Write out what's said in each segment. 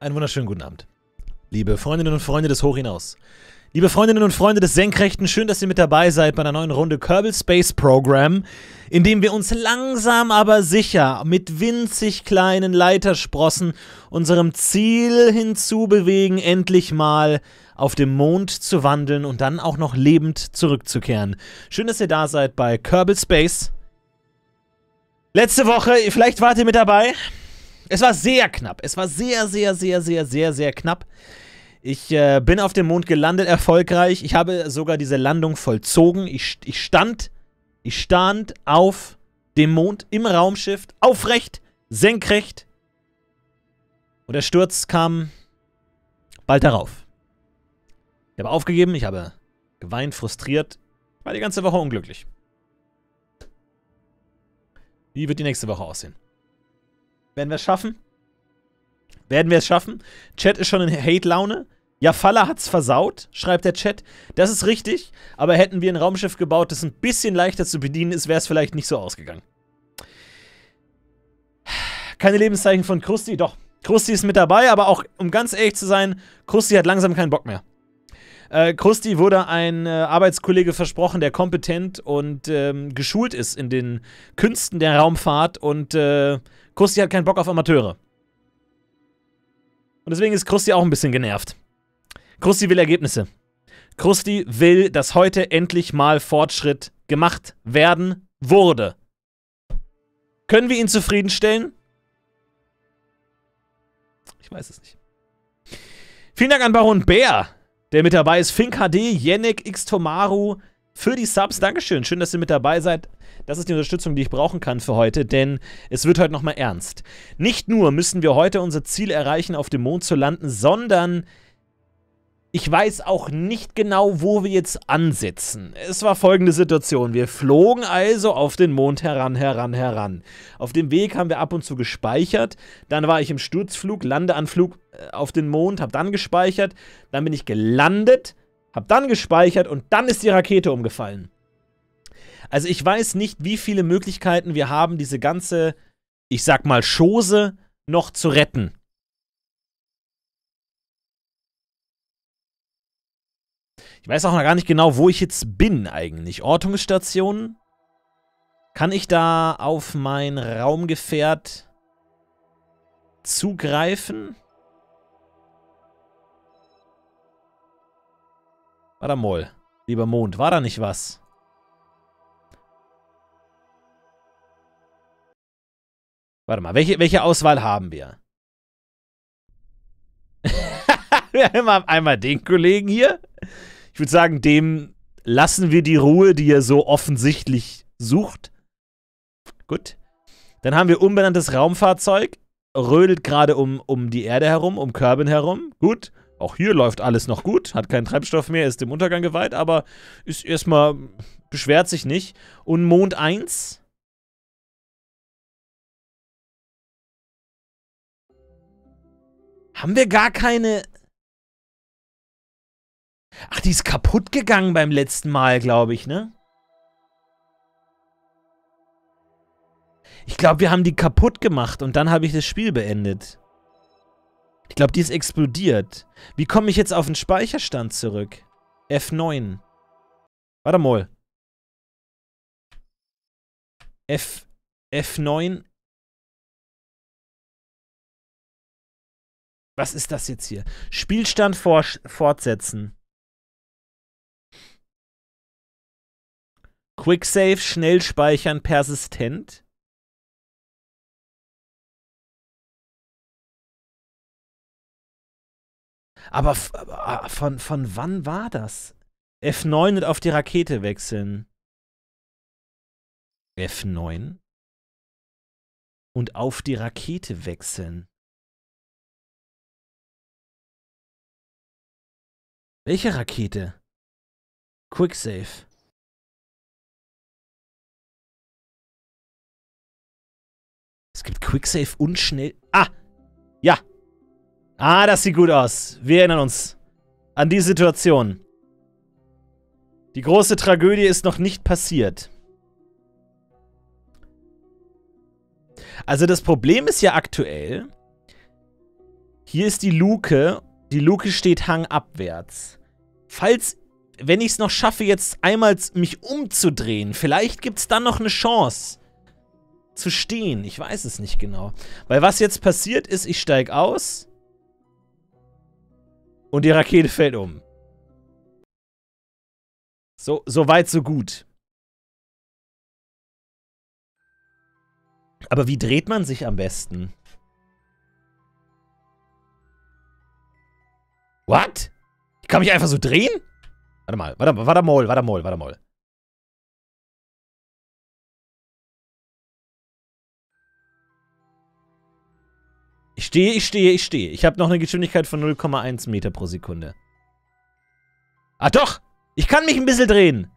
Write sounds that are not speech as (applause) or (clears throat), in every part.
Einen wunderschönen guten Abend. Liebe Freundinnen und Freunde des Hoch hinaus. Liebe Freundinnen und Freunde des Senkrechten, schön, dass ihr mit dabei seid bei einer neuen Runde Kerbal Space Program, in dem wir uns langsam aber sicher mit winzig kleinen Leitersprossen unserem Ziel hinzubewegen, endlich mal auf dem Mond zu wandeln und dann auch noch lebend zurückzukehren. Schön, dass ihr da seid bei Kerbal Space. Letzte Woche, vielleicht wart ihr mit dabei. Es war sehr knapp. Es war sehr, sehr, sehr, sehr, sehr, sehr knapp. Ich äh, bin auf dem Mond gelandet, erfolgreich. Ich habe sogar diese Landung vollzogen. Ich, ich stand, ich stand auf dem Mond im Raumschiff, aufrecht, senkrecht. Und der Sturz kam bald darauf. Ich habe aufgegeben, ich habe geweint, frustriert. War die ganze Woche unglücklich. Wie wird die nächste Woche aussehen? Werden wir es schaffen? Werden wir es schaffen? Chat ist schon in Hate-Laune. Ja, Faller hat's versaut, schreibt der Chat. Das ist richtig, aber hätten wir ein Raumschiff gebaut, das ein bisschen leichter zu bedienen ist, wäre es vielleicht nicht so ausgegangen. Keine Lebenszeichen von Krusty, doch. Krusty ist mit dabei, aber auch, um ganz ehrlich zu sein, Krusty hat langsam keinen Bock mehr. Äh, Krusty wurde ein äh, Arbeitskollege versprochen, der kompetent und ähm, geschult ist in den Künsten der Raumfahrt und äh, Krusty hat keinen Bock auf Amateure. Und deswegen ist Krusty auch ein bisschen genervt. Krusty will Ergebnisse. Krusty will, dass heute endlich mal Fortschritt gemacht werden wurde. Können wir ihn zufriedenstellen? Ich weiß es nicht. Vielen Dank an Baron Bär, der mit dabei ist. Fink HD, Yannick, X Tomaru für die Subs. Dankeschön. Schön, dass ihr mit dabei seid. Das ist die Unterstützung, die ich brauchen kann für heute, denn es wird heute nochmal ernst. Nicht nur müssen wir heute unser Ziel erreichen, auf dem Mond zu landen, sondern ich weiß auch nicht genau, wo wir jetzt ansetzen. Es war folgende Situation. Wir flogen also auf den Mond heran, heran, heran. Auf dem Weg haben wir ab und zu gespeichert. Dann war ich im Sturzflug, Landeanflug äh, auf den Mond, habe dann gespeichert. Dann bin ich gelandet, habe dann gespeichert und dann ist die Rakete umgefallen. Also ich weiß nicht, wie viele Möglichkeiten wir haben, diese ganze, ich sag mal, Chose noch zu retten. Ich weiß auch noch gar nicht genau, wo ich jetzt bin eigentlich. Ortungsstation? Kann ich da auf mein Raumgefährt zugreifen? Warte mal, lieber Mond, war da nicht was? Warte mal, welche, welche Auswahl haben wir? (laughs) wir haben einmal den Kollegen hier. Ich würde sagen, dem lassen wir die Ruhe, die er so offensichtlich sucht. Gut. Dann haben wir unbenanntes Raumfahrzeug. Rödelt gerade um, um die Erde herum, um Kerbin herum. Gut. Auch hier läuft alles noch gut. Hat keinen Treibstoff mehr, ist dem Untergang geweiht, aber ist erstmal, beschwert sich nicht. Und Mond 1 Haben wir gar keine... Ach, die ist kaputt gegangen beim letzten Mal, glaube ich, ne? Ich glaube, wir haben die kaputt gemacht und dann habe ich das Spiel beendet. Ich glaube, die ist explodiert. Wie komme ich jetzt auf den Speicherstand zurück? F9. Warte mal. F, F9, Was ist das jetzt hier? Spielstand fortsetzen. Quicksave, schnell speichern, persistent. Aber ah, von, von wann war das? F9 und auf die Rakete wechseln. F9 und auf die Rakete wechseln. Welche Rakete? Quicksave. Gibt Quicksave und schnell... Ah! Ja! Ah, das sieht gut aus. Wir erinnern uns an die Situation. Die große Tragödie ist noch nicht passiert. Also das Problem ist ja aktuell, Hier ist die Luke. Die Luke steht hangabwärts. Falls, wenn ich es noch schaffe, jetzt einmal mich umzudrehen, vielleicht gibt es dann noch eine Chance zu stehen. Ich weiß es nicht genau. Weil was jetzt passiert ist, ich steige aus und die Rakete fällt um. So, so weit, so gut. Aber wie dreht man sich am besten? What? Ich kann mich einfach so drehen? Warte mal, warte, warte mal, warte mal, warte mal. Ich stehe, ich stehe, ich stehe. Ich habe noch eine Geschwindigkeit von 0,1 Meter pro Sekunde. Ah doch! Ich kann mich ein bisschen drehen.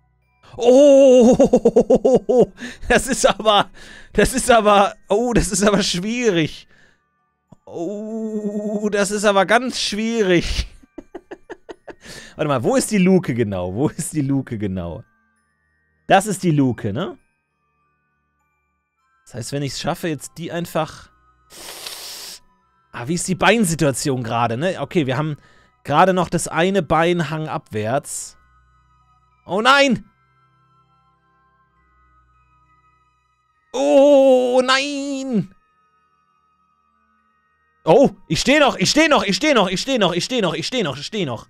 Oh, (laughs) das ist aber, das ist aber, oh, das ist aber schwierig. Oh, das ist aber ganz schwierig. (laughs) Warte mal, wo ist die Luke genau? Wo ist die Luke genau? Das ist die Luke, ne? Das heißt, wenn ich es schaffe, jetzt die einfach... Ah, wie ist die Beinsituation gerade, ne? Okay, wir haben gerade noch das eine Bein hangabwärts. Oh nein! Oh, nein! Oh, ich stehe noch, ich stehe noch, ich stehe noch, ich stehe noch, ich stehe noch, ich stehe noch, ich stehe noch.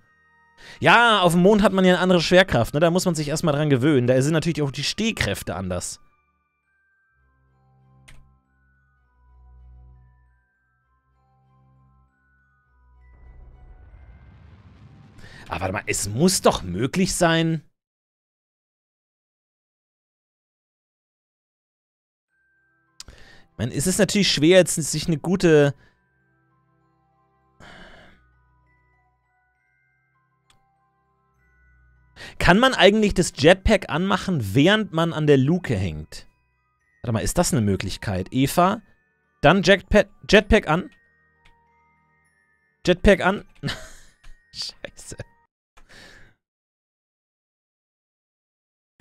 Ja, auf dem Mond hat man ja eine andere Schwerkraft, ne? Da muss man sich erstmal dran gewöhnen. Da sind natürlich auch die Stehkräfte anders. Aber warte mal, es muss doch möglich sein... Ich meine, es ist natürlich schwer, jetzt sich eine gute Kann man eigentlich das Jetpack anmachen, während man an der Luke hängt? Warte mal, ist das eine Möglichkeit? Eva, dann Jetpack, Jetpack an. Jetpack an. (laughs) Scheiße.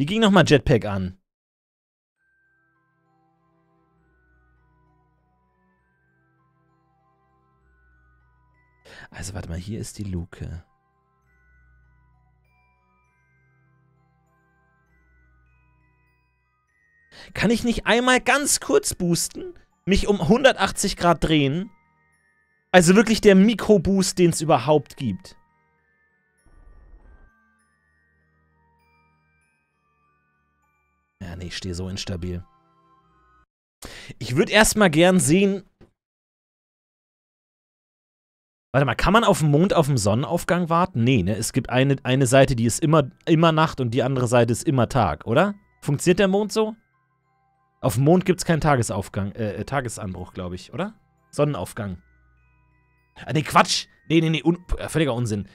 Wie ging nochmal Jetpack an? Also warte mal, hier ist die Luke. Kann ich nicht einmal ganz kurz boosten? Mich um 180 Grad drehen? Also wirklich der Mikroboost, den es überhaupt gibt. Ja, nee, ich stehe so instabil. Ich würde erstmal gern sehen... Warte mal, kann man auf dem Mond auf dem Sonnenaufgang warten? Nee, ne? Es gibt eine, eine Seite, die ist immer, immer Nacht und die andere Seite ist immer Tag, oder? Funktioniert der Mond so? Auf dem Mond gibt es keinen Tagesaufgang, äh, äh Tagesanbruch, glaube ich, oder? Sonnenaufgang. Ah, nee, Quatsch. Nee, nee, nee, un äh, völliger Unsinn.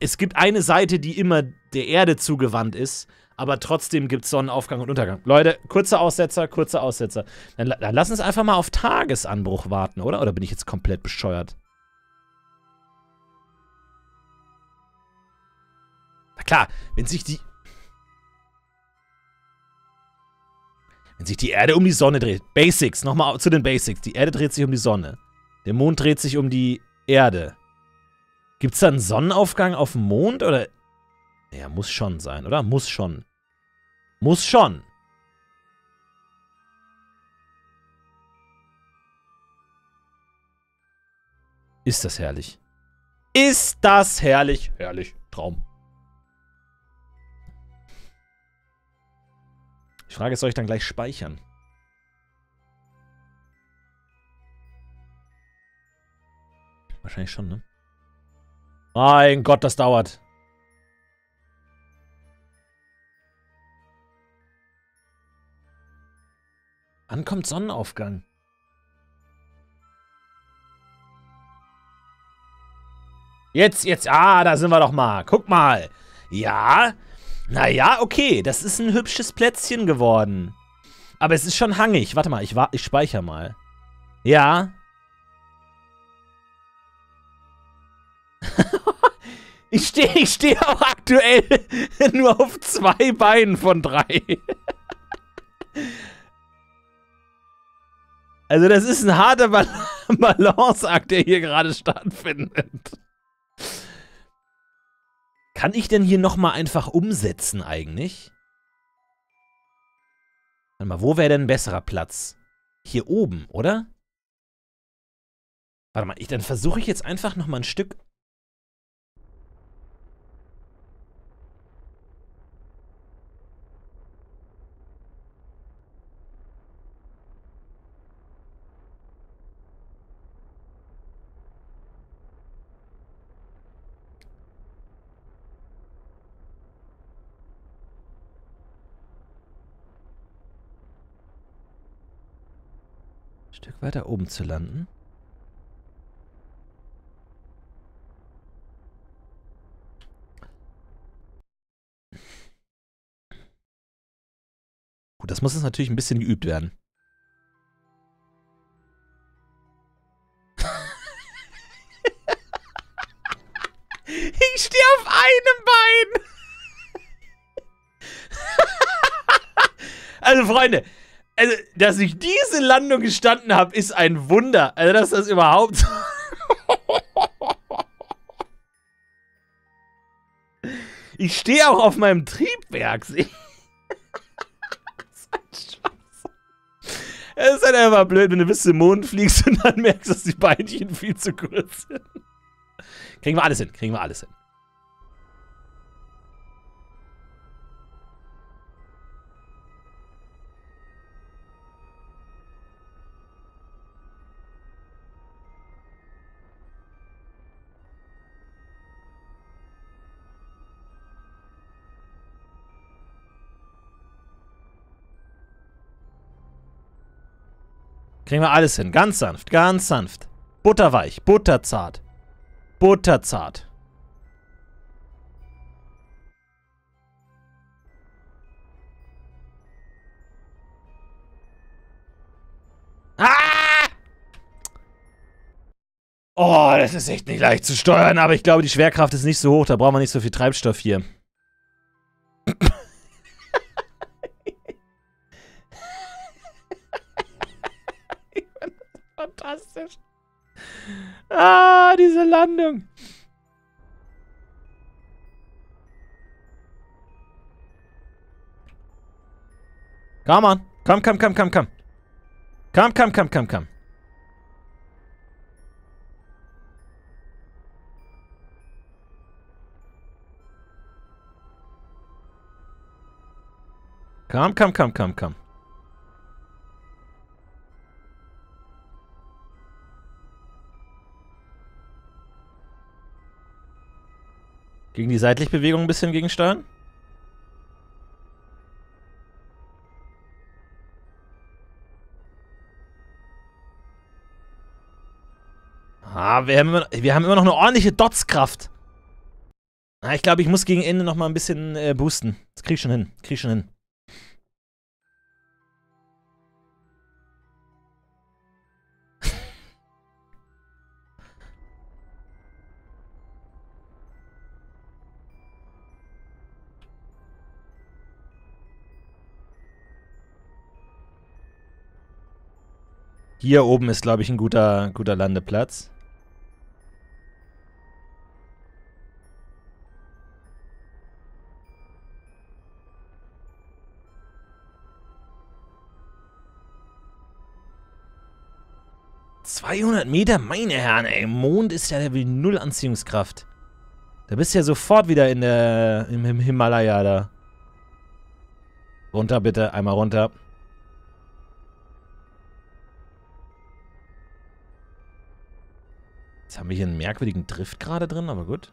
Es gibt eine Seite, die immer der Erde zugewandt ist, aber trotzdem gibt es Sonnenaufgang und Untergang. Leute, kurzer Aussetzer, kurzer Aussetzer. Dann, dann lass uns einfach mal auf Tagesanbruch warten, oder? Oder bin ich jetzt komplett bescheuert? Na klar, wenn sich die Wenn sich die Erde um die Sonne dreht. Basics, nochmal zu den Basics. Die Erde dreht sich um die Sonne. Der Mond dreht sich um die Erde. Gibt es da einen Sonnenaufgang auf dem Mond? Oder. Ja, muss schon sein, oder? Muss schon. Muss schon. Ist das herrlich. Ist das herrlich. Herrlich. Traum. Die Frage ist, soll ich dann gleich speichern? Wahrscheinlich schon, ne? Mein Gott, das dauert. Wann kommt Sonnenaufgang? Jetzt, jetzt, ah, da sind wir doch mal. Guck mal. Ja, naja, okay, das ist ein hübsches Plätzchen geworden. Aber es ist schon hangig. Warte mal, ich, ich speichere mal. Ja. (laughs) ich stehe ich steh auch aktuell (laughs) nur auf zwei Beinen von drei. (laughs) Also das ist ein harter Bal (laughs) Balanceakt, der hier gerade stattfindet. Kann ich denn hier nochmal einfach umsetzen eigentlich? Warte mal, wo wäre denn ein besserer Platz? Hier oben, oder? Warte mal, ich, dann versuche ich jetzt einfach nochmal ein Stück Stück weiter oben zu landen. Gut, das muss jetzt natürlich ein bisschen geübt werden. (laughs) ich stehe auf einem Bein. (laughs) also Freunde, also, dass ich diese Landung gestanden habe, ist ein Wunder. Also, dass das überhaupt... (laughs) ich stehe auch auf meinem Triebwerk. Es ist halt einfach blöd, wenn du bis zum Mond fliegst und dann merkst, dass die Beinchen viel zu kurz sind. Kriegen wir alles hin, kriegen wir alles hin. Kriegen wir alles hin. Ganz sanft, ganz sanft. Butterweich, butterzart. Butterzart. Ah! Oh, das ist echt nicht leicht zu steuern, aber ich glaube, die Schwerkraft ist nicht so hoch. Da brauchen wir nicht so viel Treibstoff hier. Fantastisch. Ah, diese Landung. Komm on. Komm, komm, komm, komm, komm. Komm, komm, komm, komm, komm. Komm, komm, komm, komm, komm. Gegen die Seitlichbewegung ein bisschen gegensteuern? Ah, wir haben immer, wir haben immer noch eine ordentliche Dotskraft. Ah, ich glaube, ich muss gegen Ende noch mal ein bisschen äh, boosten. Das krieg ich schon hin. Krieg ich schon hin. Hier oben ist, glaube ich, ein guter, guter Landeplatz. ...200 Meter? Meine Herren, ey. Mond ist ja der will null Anziehungskraft. Da bist du ja sofort wieder in der... ...im Himalaya da. Runter bitte, einmal runter. Jetzt haben wir hier einen merkwürdigen Drift gerade drin, aber gut.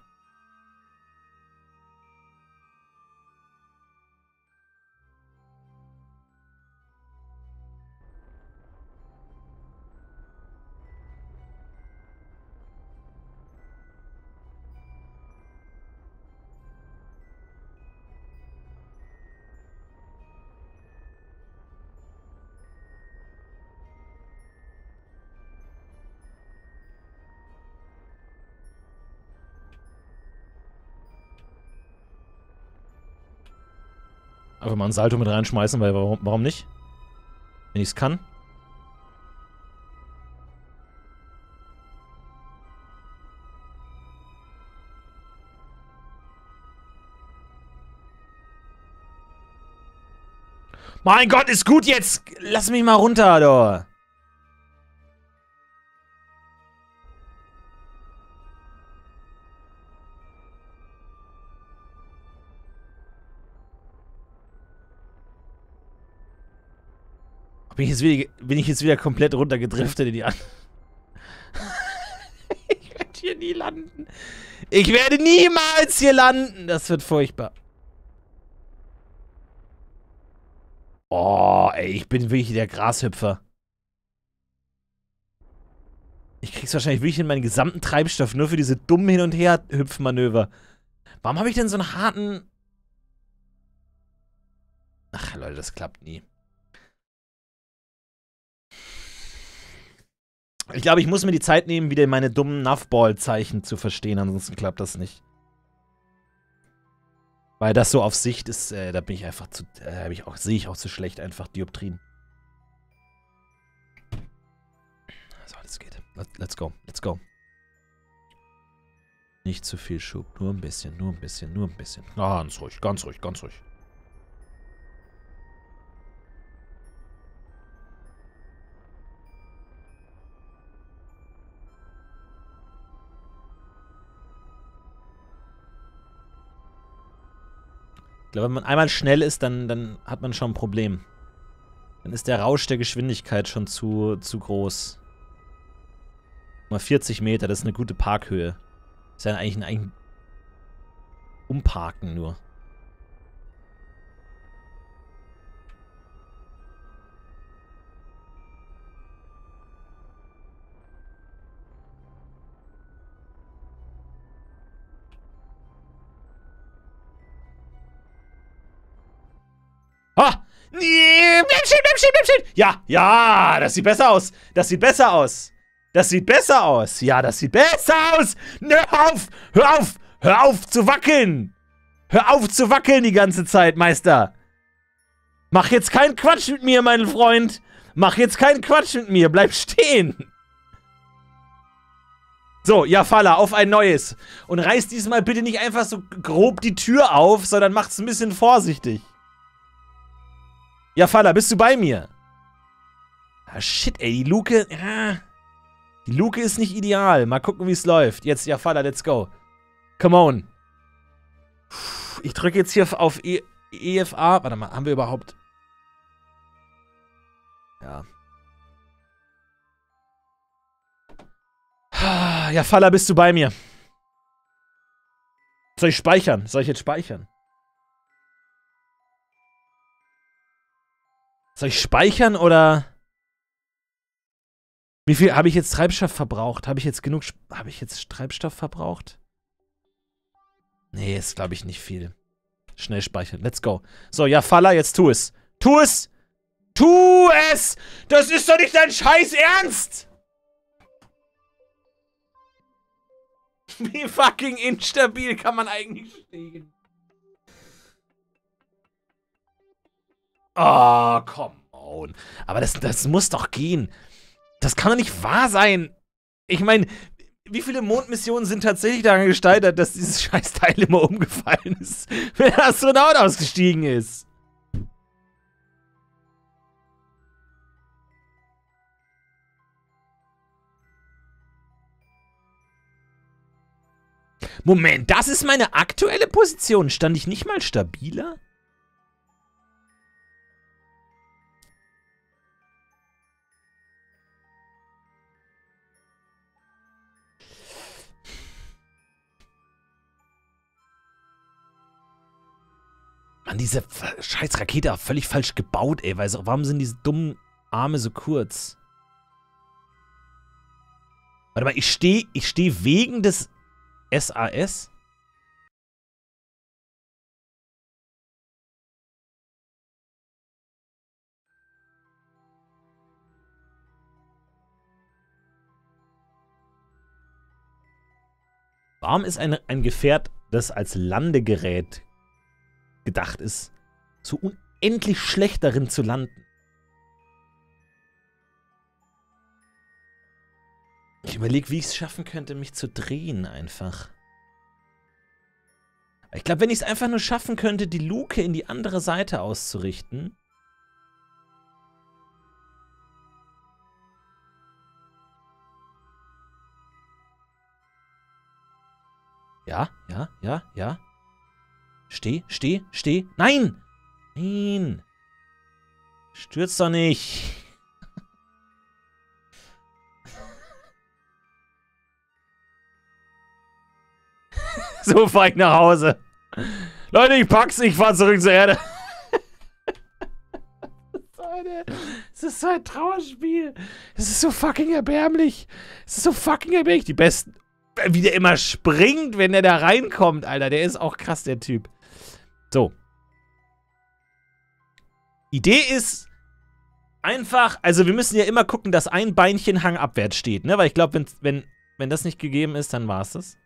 Einfach mal ein Salto mit reinschmeißen, weil warum, warum nicht? Wenn ich es kann. Mein Gott, ist gut jetzt! Lass mich mal runter, doch! Bin ich jetzt wieder, bin ich jetzt wieder komplett runtergedriftet in die An (laughs) Ich werde hier nie landen. Ich werde niemals hier landen. Das wird furchtbar. Oh, ey, ich bin wirklich der Grashüpfer. Ich krieg's wahrscheinlich wirklich in meinen gesamten Treibstoff nur für diese dummen Hin- und Her-Hüpfmanöver. Warum habe ich denn so einen harten... Ach, Leute, das klappt nie. Ich glaube, ich muss mir die Zeit nehmen, wieder meine dummen Nuffball-Zeichen zu verstehen, ansonsten klappt das nicht. Weil das so auf Sicht ist, äh, da bin ich einfach zu, äh, ich auch, sehe ich auch zu schlecht einfach Dioptrien. So, das geht. Let's go, let's go. Nicht zu viel Schub, nur ein bisschen, nur ein bisschen, nur ein bisschen. Ganz ruhig, ganz ruhig, ganz ruhig. Ich glaube, wenn man einmal schnell ist, dann, dann hat man schon ein Problem. Dann ist der Rausch der Geschwindigkeit schon zu, zu groß. Mal 40 Meter, das ist eine gute Parkhöhe. ist ja eigentlich ein, ein Umparken nur. Bleib stehen, bleib stehen, bleib stehen! Ja, ja, das sieht besser aus. Das sieht besser aus. Das sieht besser aus. Ja, das sieht besser aus. Hör auf! Hör auf! Hör auf zu wackeln! Hör auf zu wackeln die ganze Zeit, Meister! Mach jetzt keinen Quatsch mit mir, mein Freund! Mach jetzt keinen Quatsch mit mir, bleib stehen! So, ja, Falla, auf ein neues. Und reiß diesmal bitte nicht einfach so grob die Tür auf, sondern macht's ein bisschen vorsichtig. Ja, Falla, bist du bei mir? Ah, shit, ey, die Luke, ja. Die Luke ist nicht ideal. Mal gucken, wie es läuft. Jetzt, ja, Falla, let's go. Come on. Ich drücke jetzt hier auf e EFA. Warte mal, haben wir überhaupt... Ja. Ja, Falla, bist du bei mir? Soll ich speichern? Soll ich jetzt speichern? Soll ich speichern oder... Wie viel habe ich jetzt Treibstoff verbraucht? Habe ich jetzt genug... Habe ich jetzt Treibstoff verbraucht? Nee, ist glaube ich nicht viel. Schnell speichern. Let's go. So, ja, Falla, jetzt tu es. Tu es! Tu es! Das ist doch nicht dein Scheiß Ernst! (laughs) Wie fucking instabil kann man eigentlich stehen? Oh, come on. Aber das, das muss doch gehen. Das kann doch nicht wahr sein. Ich meine, wie viele Mondmissionen sind tatsächlich daran gescheitert, dass dieses (laughs) Scheißteil immer umgefallen ist, (laughs) wenn der Astronaut ausgestiegen ist? Moment, das ist meine aktuelle Position. Stand ich nicht mal stabiler? Mann, diese scheiß Rakete auch völlig falsch gebaut, ey. Weil so, warum sind diese dummen Arme so kurz? Warte mal, ich stehe ich steh wegen des SAS? Warum ist ein, ein Gefährt, das als Landegerät gedacht ist, so unendlich schlecht darin zu landen. Ich überlege, wie ich es schaffen könnte, mich zu drehen einfach. Ich glaube, wenn ich es einfach nur schaffen könnte, die Luke in die andere Seite auszurichten. Ja, ja, ja, ja. Steh, steh, steh. Nein! Nein! Stürzt doch nicht. (laughs) so fahr ich nach Hause. Leute, ich pack's, ich fahr zurück zur Erde. (laughs) Es ist so ein Trauerspiel. Es ist so fucking erbärmlich. Es ist so fucking erbärmlich. Die besten. Wie der immer springt, wenn der da reinkommt, Alter. Der ist auch krass, der Typ. So. Idee ist einfach, also wir müssen ja immer gucken, dass ein Beinchen hangabwärts steht, ne? Weil ich glaube, wenn, wenn, wenn das nicht gegeben ist, dann war es das.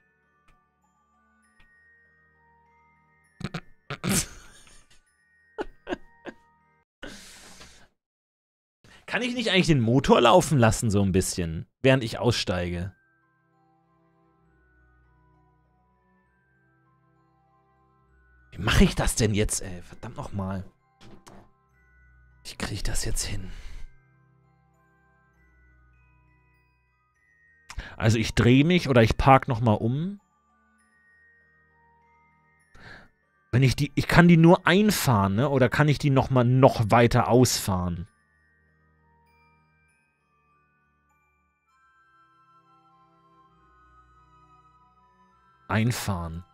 Kann ich nicht eigentlich den Motor laufen lassen, so ein bisschen, während ich aussteige? Wie mache ich das denn jetzt, ey? Verdammt nochmal. Wie kriege ich das jetzt hin? Also ich drehe mich oder ich park nochmal um. Wenn ich die, ich kann die nur einfahren, ne? Oder kann ich die nochmal noch weiter ausfahren? Einfahren.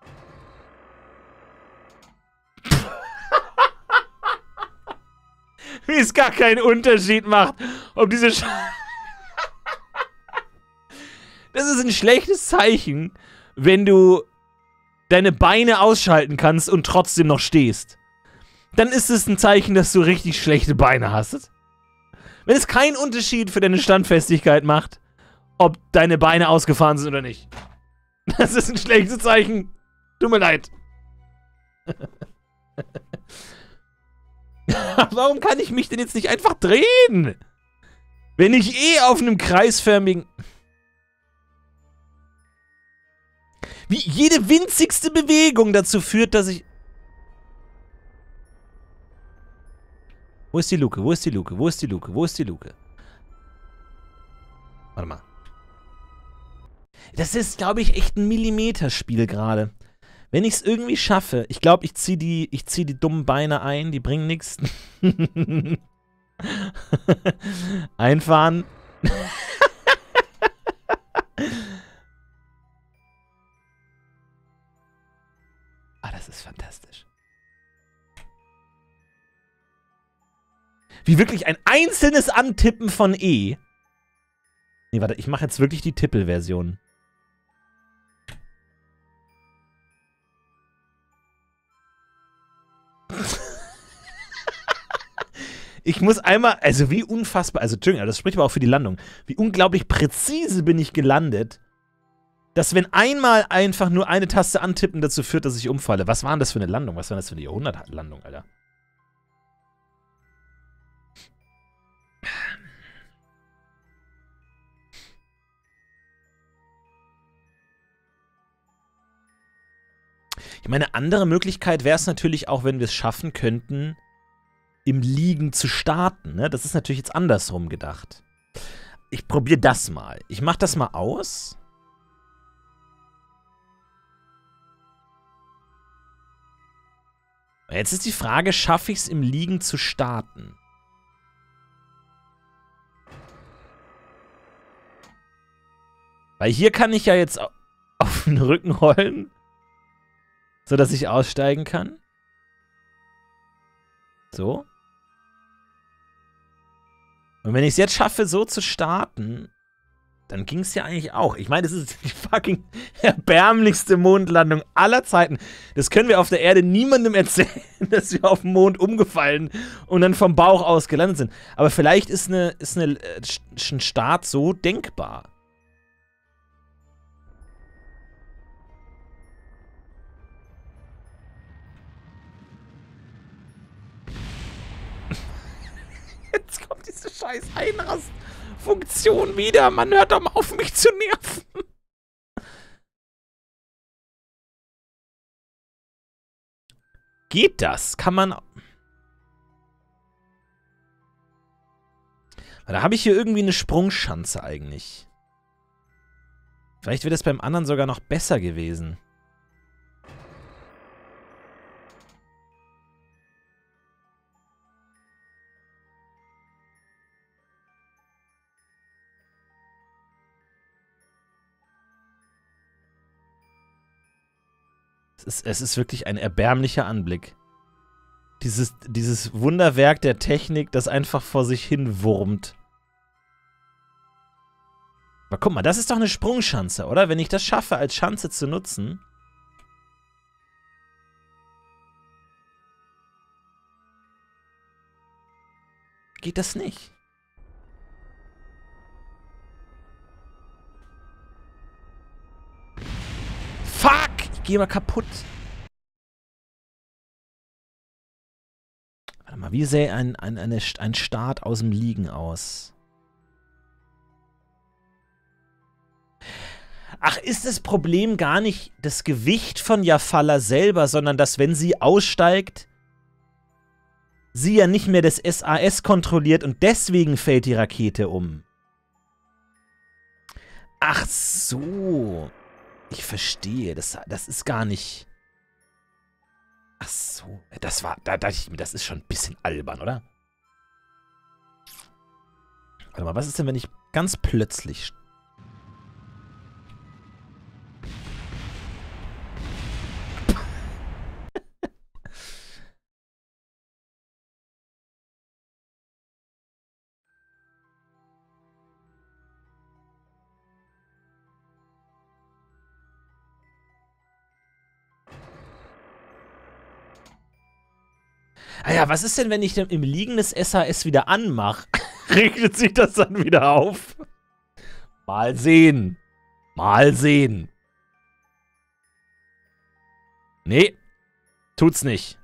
Wie es gar keinen Unterschied macht, ob diese Sch Das ist ein schlechtes Zeichen, wenn du deine Beine ausschalten kannst und trotzdem noch stehst. Dann ist es ein Zeichen, dass du richtig schlechte Beine hast. Wenn es keinen Unterschied für deine Standfestigkeit macht, ob deine Beine ausgefahren sind oder nicht. Das ist ein schlechtes Zeichen. Tut mir leid. (laughs) (laughs) Warum kann ich mich denn jetzt nicht einfach drehen? Wenn ich eh auf einem kreisförmigen... Wie jede winzigste Bewegung dazu führt, dass ich... Wo ist die Luke? Wo ist die Luke? Wo ist die Luke? Wo ist die Luke? Warte mal. Das ist, glaube ich, echt ein Millimeterspiel gerade. Wenn ich es irgendwie schaffe, ich glaube, ich ziehe die, zieh die dummen Beine ein, die bringen nichts. (laughs) Einfahren. (laughs) ah, das ist fantastisch. Wie wirklich ein einzelnes Antippen von E. Nee, warte, ich mache jetzt wirklich die Tippelversion. Ich muss einmal, also wie unfassbar, also Entschuldigung, das spricht aber auch für die Landung, wie unglaublich präzise bin ich gelandet, dass wenn einmal einfach nur eine Taste antippen dazu führt, dass ich umfalle. Was war denn das für eine Landung? Was war das für eine Jahrhundertlandung, Alter? Ich meine, andere Möglichkeit wäre es natürlich auch, wenn wir es schaffen könnten, im Liegen zu starten. Ne? Das ist natürlich jetzt andersrum gedacht. Ich probiere das mal. Ich mache das mal aus. Jetzt ist die Frage, schaffe ich es im Liegen zu starten? Weil hier kann ich ja jetzt (laughs) auf den Rücken rollen sodass ich aussteigen kann. So. Und wenn ich es jetzt schaffe, so zu starten, dann ging es ja eigentlich auch. Ich meine, das ist die fucking (laughs) erbärmlichste Mondlandung aller Zeiten. Das können wir auf der Erde niemandem (laughs) erzählen, dass wir auf dem Mond umgefallen und dann vom Bauch aus gelandet sind. Aber vielleicht ist, eine, ist eine, äh, ein Start so denkbar. Jetzt kommt diese scheiß Einrastfunktion wieder. Man hört doch mal auf, mich zu nerven. Geht das? Kann man... Da habe ich hier irgendwie eine Sprungschanze eigentlich. Vielleicht wäre das beim anderen sogar noch besser gewesen. Es ist, es ist wirklich ein erbärmlicher Anblick. Dieses, dieses Wunderwerk der Technik, das einfach vor sich hin wurmt. Aber guck mal, das ist doch eine Sprungschanze, oder? Wenn ich das schaffe, als Schanze zu nutzen. Geht das nicht? Gehe mal kaputt. Warte mal, wie sähe ein, ein, eine, ein Start aus dem Liegen aus? Ach, ist das Problem gar nicht das Gewicht von Jafala selber, sondern dass, wenn sie aussteigt, sie ja nicht mehr das SAS kontrolliert und deswegen fällt die Rakete um. Ach so. Ich verstehe. Das, das ist gar nicht... Ach so. Das war... Da dachte ich mir, das ist schon ein bisschen albern, oder? Warte mal, was ist denn, wenn ich ganz plötzlich ja, was ist denn, wenn ich im Liegen des SAS wieder anmache? (laughs) Regnet sich das dann wieder auf? Mal sehen. Mal sehen. Nee, tut's nicht.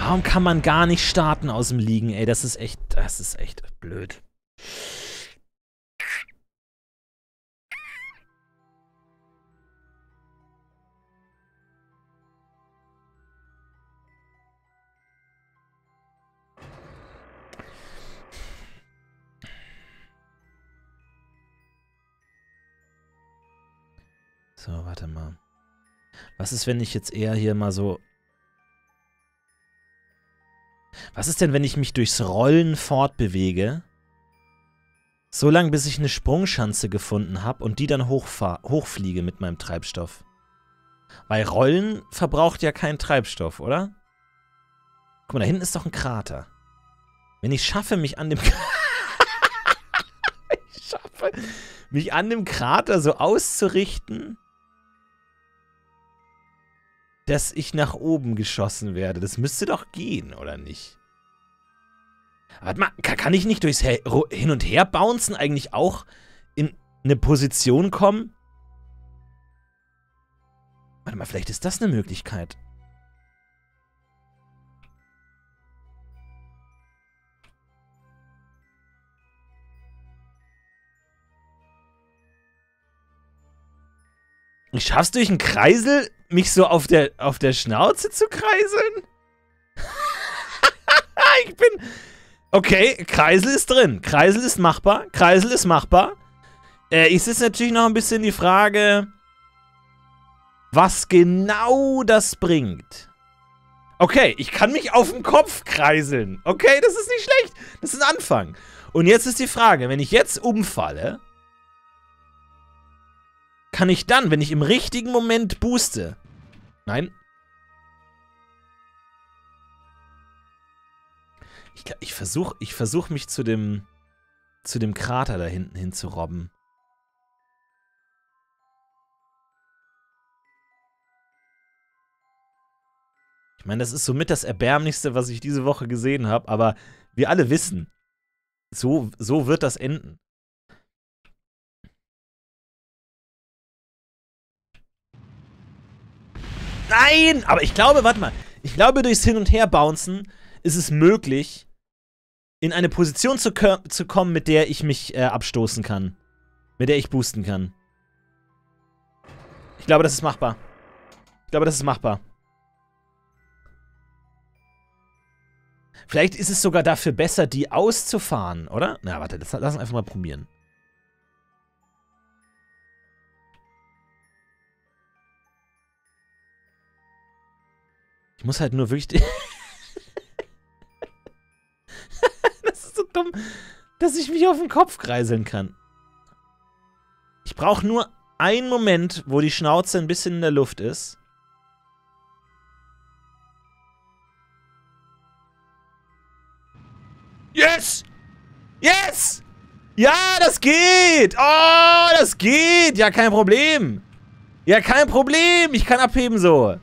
Warum kann man gar nicht starten aus dem Liegen, ey? Das ist echt, das ist echt blöd. So, warte mal. Was ist, wenn ich jetzt eher hier mal so... Was ist denn, wenn ich mich durchs Rollen fortbewege? So lange, bis ich eine Sprungschanze gefunden habe und die dann hochfliege mit meinem Treibstoff. Weil Rollen verbraucht ja keinen Treibstoff, oder? Guck mal, da hinten ist doch ein Krater. Wenn ich schaffe, mich an dem... (laughs) ich schaffe, mich an dem Krater so auszurichten dass ich nach oben geschossen werde. Das müsste doch gehen, oder nicht? Warte mal, kann ich nicht durchs Hin- und Her-Bouncen eigentlich auch in eine Position kommen? Warte mal, vielleicht ist das eine Möglichkeit. Ich schaff's durch einen Kreisel mich so auf der, auf der Schnauze zu kreiseln? (laughs) ich bin... Okay, Kreisel ist drin. Kreisel ist machbar. Kreisel ist machbar. Äh, ist jetzt natürlich noch ein bisschen die Frage, was genau das bringt. Okay, ich kann mich auf dem Kopf kreiseln. Okay, das ist nicht schlecht. Das ist ein Anfang. Und jetzt ist die Frage, wenn ich jetzt umfalle, kann ich dann, wenn ich im richtigen Moment booste, Nein. Ich, ich versuche ich versuch mich zu dem, zu dem Krater da hinten hin zu robben. Ich meine, das ist somit das Erbärmlichste, was ich diese Woche gesehen habe, aber wir alle wissen, so, so wird das enden. Nein! Aber ich glaube, warte mal. Ich glaube, durchs Hin- und Her-Bouncen ist es möglich, in eine Position zu, zu kommen, mit der ich mich äh, abstoßen kann. Mit der ich boosten kann. Ich glaube, das ist machbar. Ich glaube, das ist machbar. Vielleicht ist es sogar dafür besser, die auszufahren, oder? Na, warte, das, lass uns einfach mal probieren. Ich muss halt nur wirklich... (laughs) dass ich mich auf den Kopf kreiseln kann. Ich brauche nur einen Moment, wo die Schnauze ein bisschen in der Luft ist. Yes! Yes! Ja, das geht! Oh, das geht! Ja, kein Problem. Ja, kein Problem. Ich kann abheben so.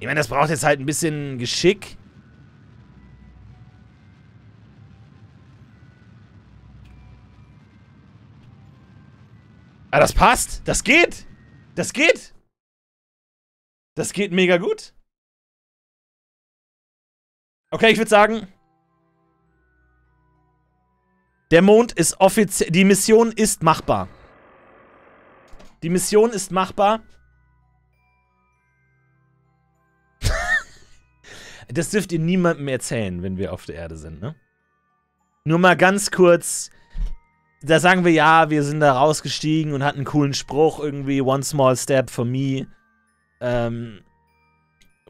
Ich meine, das braucht jetzt halt ein bisschen Geschick. Ah, das passt. Das geht. Das geht. Das geht mega gut. Okay, ich würde sagen, der Mond ist offiziell, die Mission ist machbar. Die Mission ist machbar. Das dürft ihr niemandem erzählen, wenn wir auf der Erde sind, ne? Nur mal ganz kurz, da sagen wir ja, wir sind da rausgestiegen und hatten einen coolen Spruch, irgendwie One Small Step for Me. Ähm,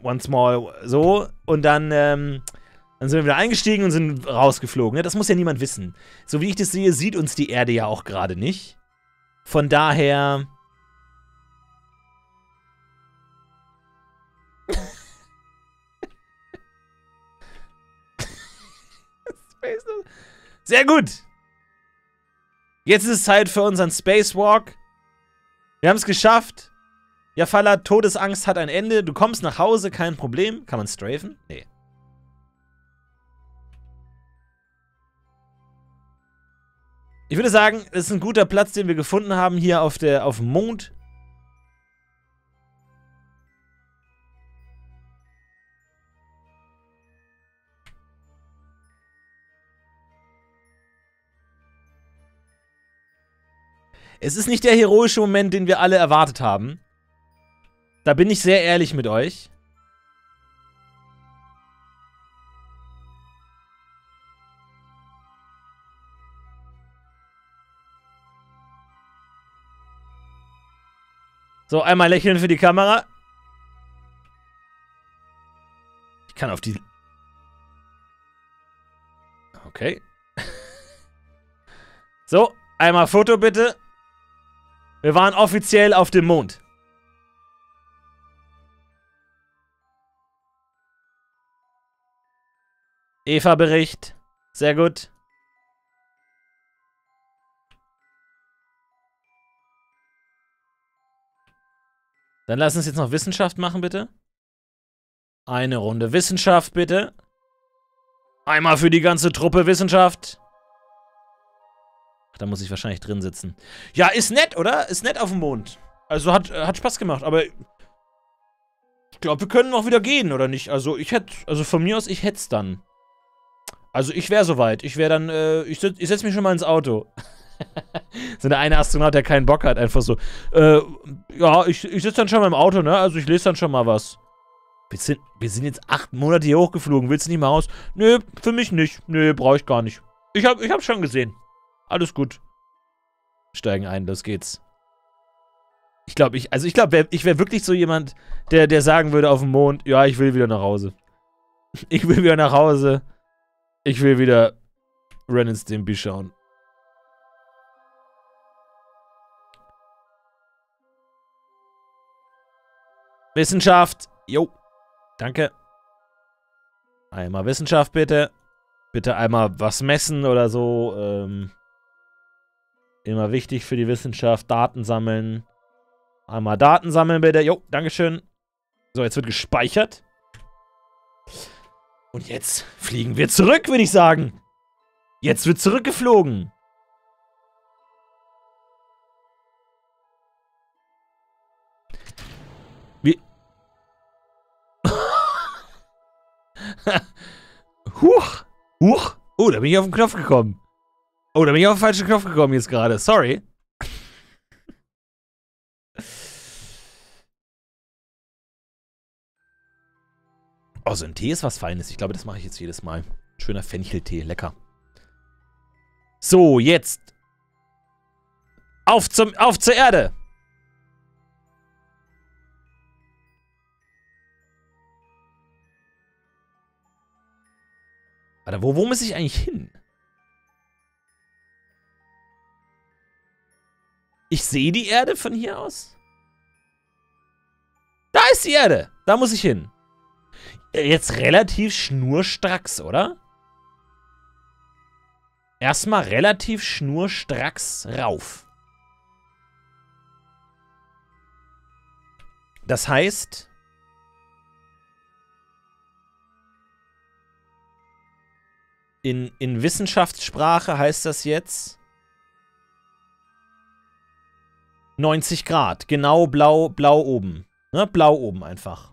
one Small, so. Und dann, ähm, dann sind wir wieder eingestiegen und sind rausgeflogen. Ne? Das muss ja niemand wissen. So wie ich das sehe, sieht uns die Erde ja auch gerade nicht. Von daher. Sehr gut. Jetzt ist es Zeit für unseren Spacewalk. Wir haben es geschafft. Ja, Falla, Todesangst hat ein Ende. Du kommst nach Hause, kein Problem. Kann man strafen? Nee. Ich würde sagen, es ist ein guter Platz, den wir gefunden haben hier auf, der, auf dem Mond. Es ist nicht der heroische Moment, den wir alle erwartet haben. Da bin ich sehr ehrlich mit euch. So, einmal lächeln für die Kamera. Ich kann auf die... Okay. (laughs) so, einmal Foto bitte. Wir waren offiziell auf dem Mond. Eva-Bericht. Sehr gut. Dann lass uns jetzt noch Wissenschaft machen, bitte. Eine Runde Wissenschaft, bitte. Einmal für die ganze Truppe Wissenschaft. Da muss ich wahrscheinlich drin sitzen. Ja, ist nett, oder? Ist nett auf dem Mond. Also hat, hat Spaß gemacht, aber ich glaube, wir können auch wieder gehen, oder nicht? Also ich hätte, also von mir aus, ich hätte es dann. Also ich wäre soweit. Ich wäre dann, äh, ich, ich setze mich schon mal ins Auto. (laughs) so der eine Astronaut, der keinen Bock hat, einfach so. Äh, ja, ich, ich sitze dann schon mal im Auto, ne? Also ich lese dann schon mal was. Wir sind, wir sind jetzt acht Monate hier hochgeflogen. Willst du nicht mal raus? Nö, für mich nicht. Nö, brauche ich gar nicht. Ich hab, ich hab schon gesehen. Alles gut. Steigen ein, los geht's. Ich glaube, ich, also ich glaube, ich wäre wirklich so jemand, der, der sagen würde auf dem Mond, ja, ich will wieder nach Hause. (laughs) Ich will wieder nach Hause. Ich will wieder Ren Stimpy schauen. Wissenschaft. Jo. Danke. Einmal Wissenschaft bitte. Bitte einmal was messen oder so. Ähm, immer wichtig für die Wissenschaft. Daten sammeln. Einmal Daten sammeln bitte. Jo, Dankeschön. So, jetzt wird gespeichert. Und jetzt fliegen wir zurück, würde ich sagen. Jetzt wird zurückgeflogen. (laughs) Huch. Huch. Oh, da bin ich auf den Knopf gekommen. Oh, da bin ich auf den falschen Knopf gekommen jetzt gerade. Sorry. Oh, so ein Tee ist was Feines. Ich glaube, das mache ich jetzt jedes Mal. Schöner Fencheltee, lecker. So, jetzt. Auf, zum, auf zur Erde! Warte, wo, wo muss ich eigentlich hin? Ich sehe die Erde von hier aus. Da ist die Erde. Da muss ich hin. Jetzt relativ schnurstracks, oder? Erstmal relativ schnurstracks rauf. Das heißt, in, in Wissenschaftssprache heißt das jetzt 90 Grad. Genau blau, blau oben. Ne? Blau oben einfach.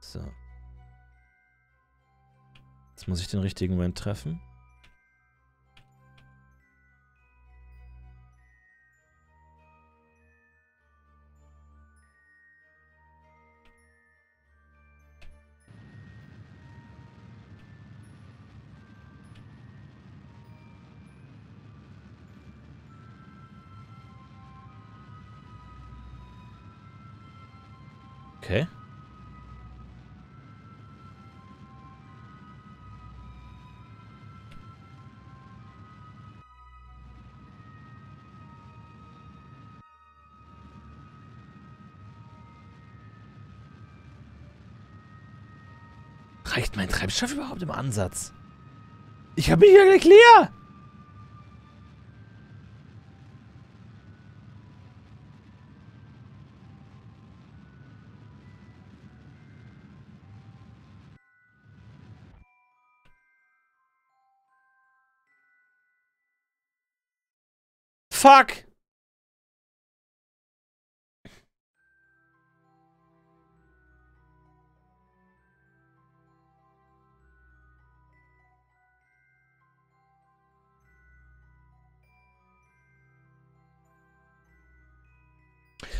So. Jetzt muss ich den richtigen Moment treffen. Okay. Reicht mein Treibstoff überhaupt im Ansatz? Ich habe mich ja gleich leer. Fuck!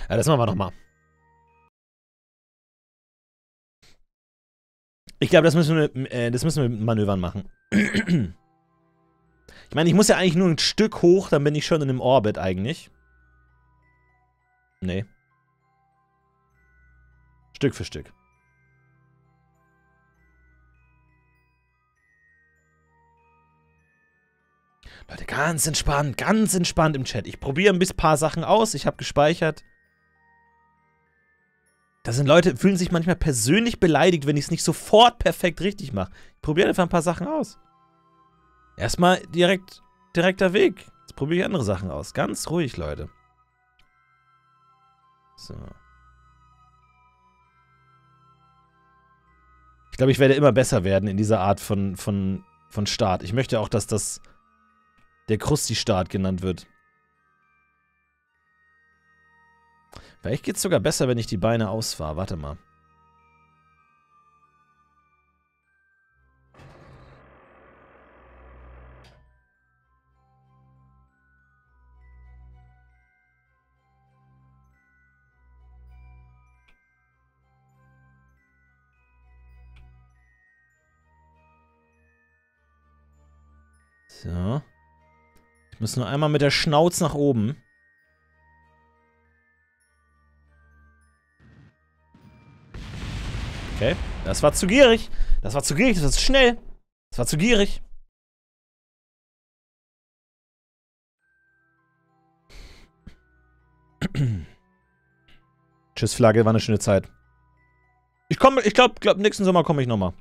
Ja, das machen wir nochmal. Ich glaube, das müssen wir, äh, das müssen wir mit Manövern machen. (clears throat) Ich meine, ich muss ja eigentlich nur ein Stück hoch, dann bin ich schon in einem Orbit eigentlich. Nee. Stück für Stück. Leute, ganz entspannt, ganz entspannt im Chat. Ich probiere ein paar Sachen aus. Ich habe gespeichert. Da sind Leute, fühlen sich manchmal persönlich beleidigt, wenn ich es nicht sofort perfekt richtig mache. Ich probiere einfach ein paar Sachen aus. Erstmal direkt, direkter Weg. Jetzt probiere ich andere Sachen aus. Ganz ruhig, Leute. So. Ich glaube, ich werde immer besser werden in dieser Art von, von, von Start. Ich möchte auch, dass das der Krusty-Start genannt wird. Vielleicht geht es sogar besser, wenn ich die Beine ausfahre. Warte mal. So. Ich muss nur einmal mit der Schnauze nach oben. Okay, das war zu gierig. Das war zu gierig, das war zu schnell. Das war zu gierig. (clears throat) Tschüss, Flagge, war eine schöne Zeit. Ich komme, ich glaube, glaub, nächsten Sommer komme ich nochmal.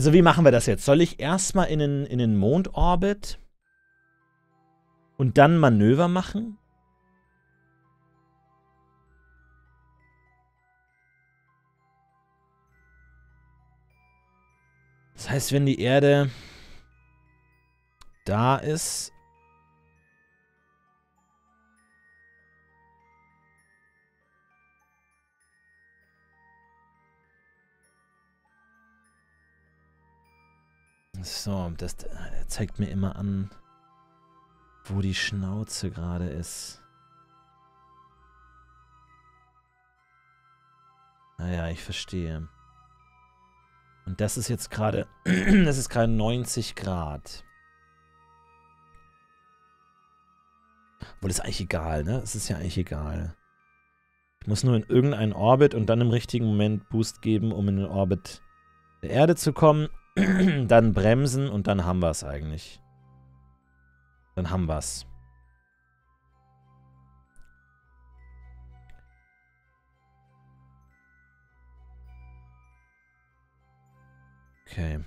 Also wie machen wir das jetzt? Soll ich erstmal in den, in den Mondorbit und dann Manöver machen? Das heißt, wenn die Erde da ist, So, das der zeigt mir immer an, wo die Schnauze gerade ist. Naja, ich verstehe. Und das ist jetzt gerade, (clears throat) das ist gerade 90 Grad. Obwohl, ist eigentlich egal, ne? Es ist ja eigentlich egal. Ich muss nur in irgendeinen Orbit und dann im richtigen Moment Boost geben, um in den Orbit der Erde zu kommen. (clears throat) dann bremsen und dann haben wir es eigentlich. Dann haben wir es. Okay.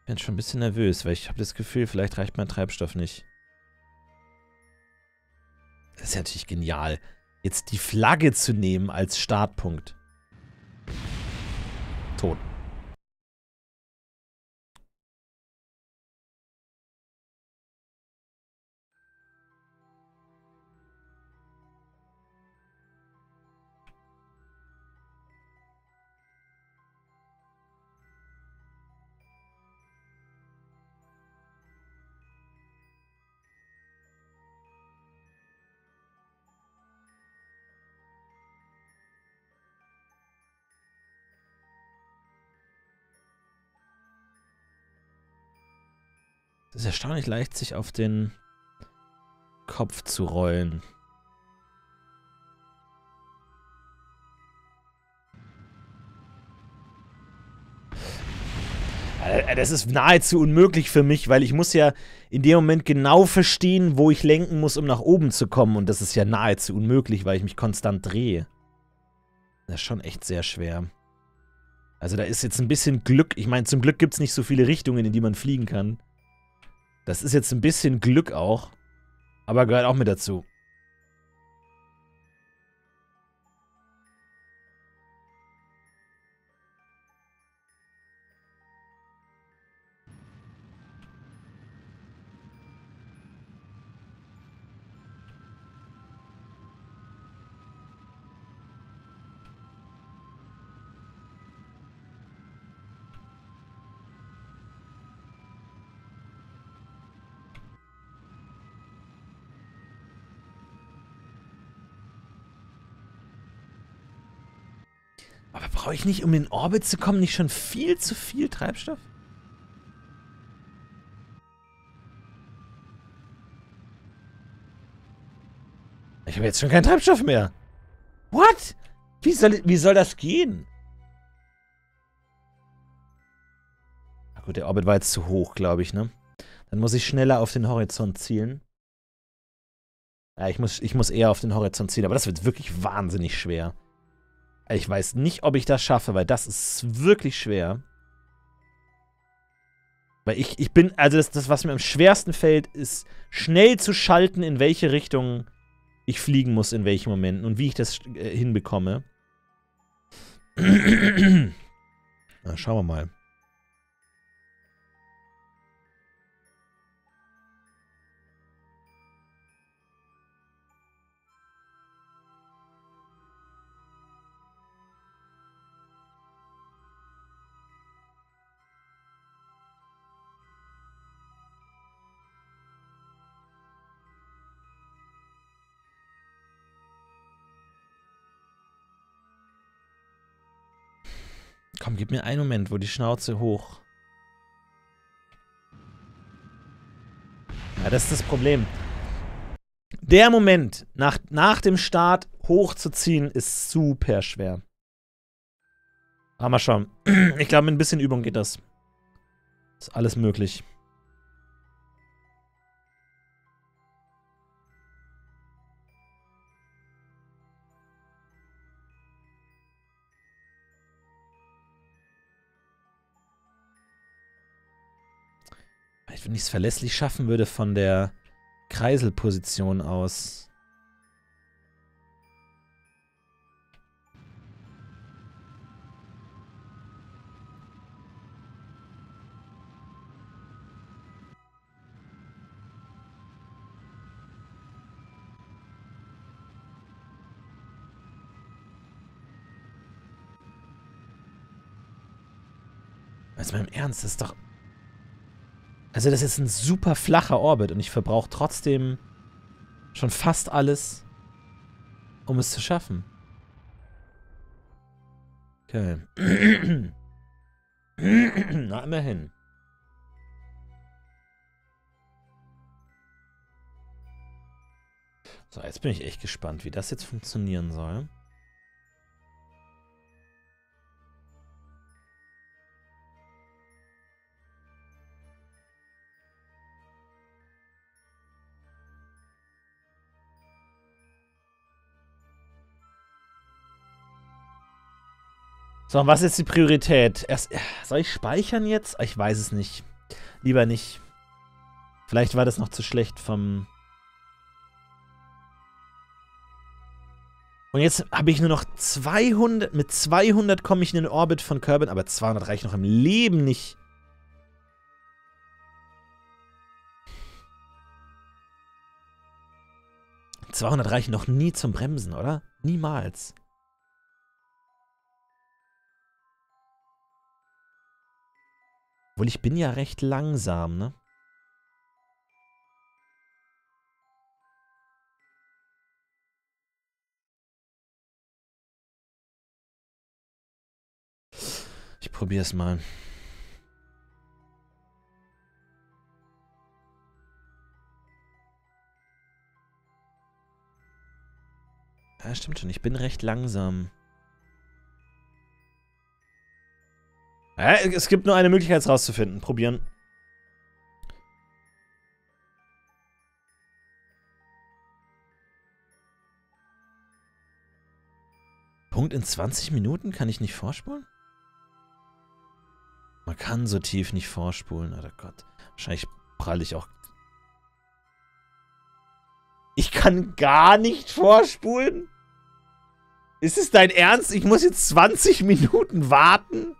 Ich bin schon ein bisschen nervös, weil ich habe das Gefühl, vielleicht reicht mein Treibstoff nicht. Das ist ja natürlich genial. Jetzt die Flagge zu nehmen als Startpunkt. Tot. Ist erstaunlich leicht, sich auf den Kopf zu rollen. Äh, das ist nahezu unmöglich für mich, weil ich muss ja in dem Moment genau verstehen, wo ich lenken muss, um nach oben zu kommen. Und das ist ja nahezu unmöglich, weil ich mich konstant drehe. Das ist schon echt sehr schwer. Also da ist jetzt ein bisschen Glück. Ich meine, zum Glück gibt es nicht so viele Richtungen, in die man fliegen kann. Das ist jetzt ein bisschen Glück auch, aber gehört auch mit dazu. Brauche ich nicht, um in Orbit zu kommen, nicht schon viel zu viel Treibstoff? Ich habe jetzt schon keinen Treibstoff mehr. What? Wie soll, wie soll das gehen? Na gut, der Orbit war jetzt zu hoch, glaube ich, ne? Dann muss ich schneller auf den Horizont zielen. Ja, ich muss, ich muss eher auf den Horizont zielen, aber das wird wirklich wahnsinnig schwer. Ich weiß nicht, ob ich das schaffe, weil das ist wirklich schwer. Weil ich, ich bin, also das, das, was mir am schwersten fällt, ist schnell zu schalten, in welche Richtung ich fliegen muss, in welchen Momenten und wie ich das äh, hinbekomme. Na, (clears throat) schauen wir mal. Komm, gib mir einen Moment, wo die Schnauze hoch. Ja, das ist das Problem. Der Moment, nach, nach dem Start hochzuziehen, ist super schwer. Aber mal schauen. (clears throat) Ich glaube, mit ein bisschen Übung geht das. Ist alles möglich. Vielleicht, wenn ich es verlässlich schaffen würde von der Kreiselposition aus. Also meinem Ernst, das ist doch also das ist ein super flacher Orbit und ich verbrauche trotzdem schon fast alles, um es zu schaffen. Okay. (clears throat) Na, immerhin. So, jetzt bin ich echt gespannt, wie das jetzt funktionieren soll. So, was ist die Priorität? Erst, soll ich speichern jetzt? Ich weiß es nicht. Lieber nicht. Vielleicht war das noch zu schlecht vom... Und jetzt habe ich nur noch 200... Mit 200 komme ich in den Orbit von Kerbin, aber 200 reicht noch im Leben nicht. ...200 reichen noch nie zum Bremsen, oder? Niemals. Obwohl, ich bin ja recht langsam, ne? Ich probiere es mal. Ja, stimmt schon. Ich bin recht langsam. Es gibt nur eine Möglichkeit, es rauszufinden. Probieren. Punkt in 20 Minuten? Kann ich nicht vorspulen? Man kann so tief nicht vorspulen. Oh Gott. Wahrscheinlich pralle ich auch... Ich kann gar nicht vorspulen? Ist es dein Ernst? Ich muss jetzt 20 Minuten warten?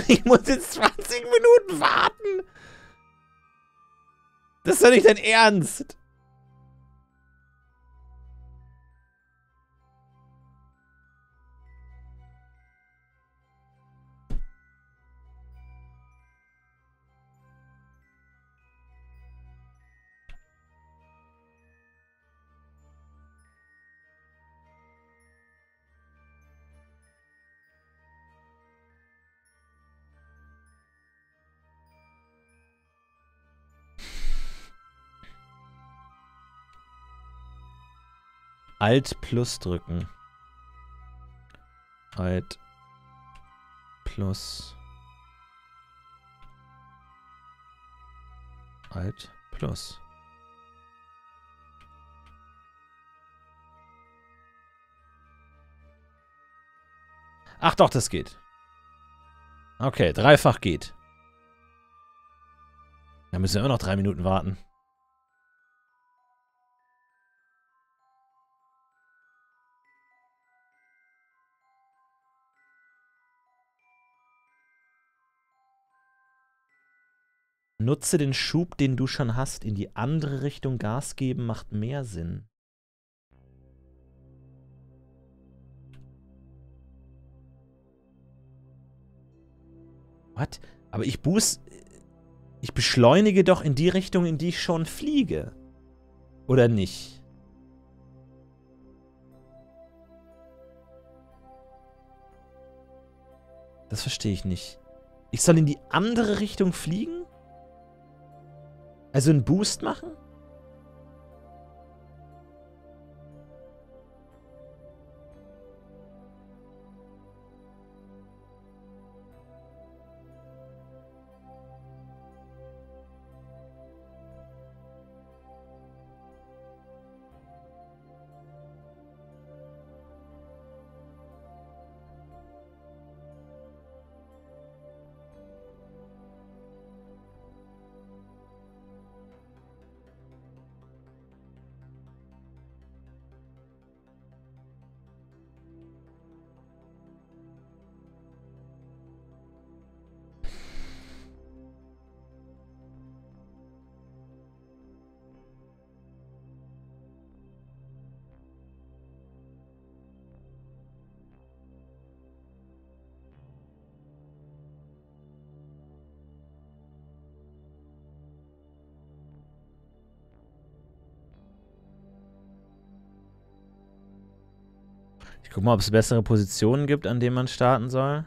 (laughs) Ich muss jetzt 20 Minuten warten. Das ist doch nicht dein Ernst. Alt plus drücken. Alt plus Alt plus. Ach doch, das geht. Okay, dreifach geht. Da müssen wir immer noch drei Minuten warten. Nutze den Schub, den du schon hast. In die andere Richtung Gas geben macht mehr Sinn. Was? Aber ich boost... Ich beschleunige doch in die Richtung, in die ich schon fliege. Oder nicht? Das verstehe ich nicht. Ich soll in die andere Richtung fliegen? Also einen Boost machen? Guck mal, ob es bessere Positionen gibt, an denen man starten soll.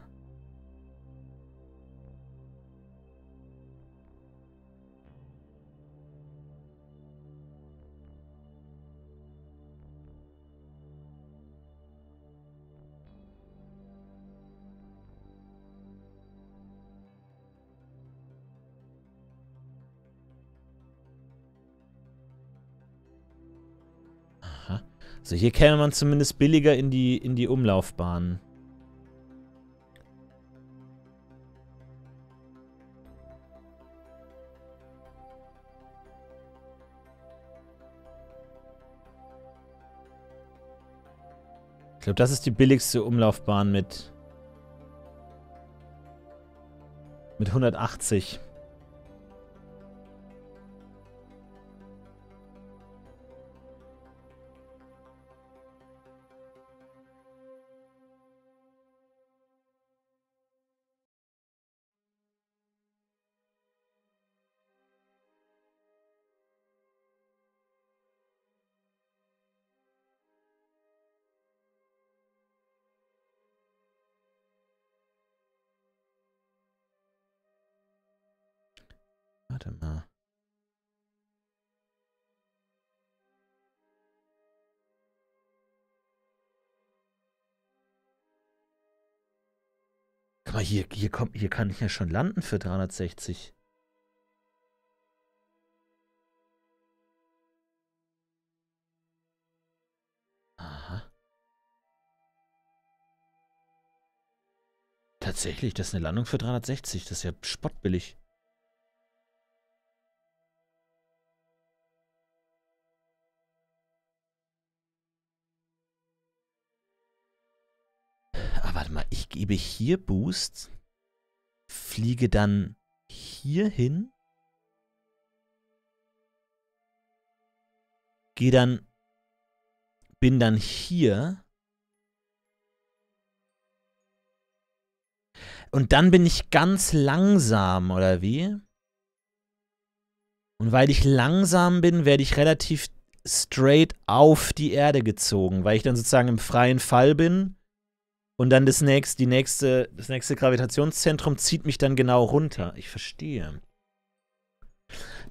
So, hier käme man zumindest billiger in die, in die Umlaufbahn. Ich glaube, das ist die billigste Umlaufbahn mit... Mit 180. Warte mal. Guck mal, hier, hier, kommt, hier kann ich ja schon landen für 360. Aha. Tatsächlich, das ist eine Landung für 360. Das ist ja spottbillig. Warte mal, ich gebe hier Boost, fliege dann hier hin, gehe dann, bin dann hier und dann bin ich ganz langsam, oder wie? Und weil ich langsam bin, werde ich relativ straight auf die Erde gezogen, weil ich dann sozusagen im freien Fall bin und dann das nächste, die nächste, das nächste Gravitationszentrum zieht mich dann genau runter. Ich verstehe.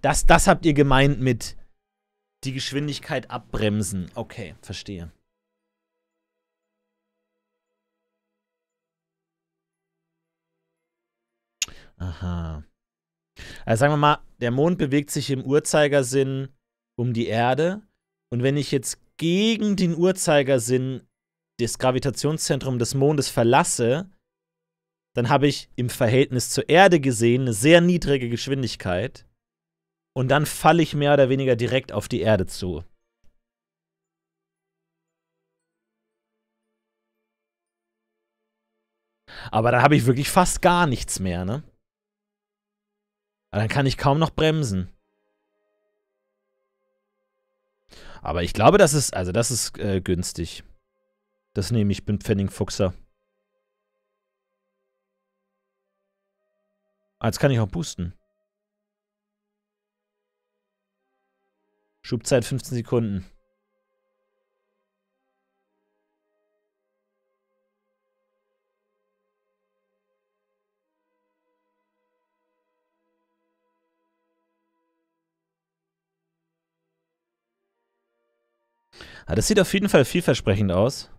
Das, das habt ihr gemeint mit die Geschwindigkeit abbremsen. Okay, verstehe. Aha. Also sagen wir mal, der Mond bewegt sich im Uhrzeigersinn um die Erde. Und wenn ich jetzt gegen den Uhrzeigersinn das Gravitationszentrum des Mondes verlasse, dann habe ich im Verhältnis zur Erde gesehen eine sehr niedrige Geschwindigkeit und dann falle ich mehr oder weniger direkt auf die Erde zu. Aber da habe ich wirklich fast gar nichts mehr, ne? Aber dann kann ich kaum noch bremsen. Aber ich glaube, das ist, also das ist äh, günstig. Das nehme ich, bin Pfennigfuchser. Ah, jetzt kann ich auch boosten. Schubzeit 15 Sekunden. Ah, das sieht auf jeden Fall vielversprechend aus.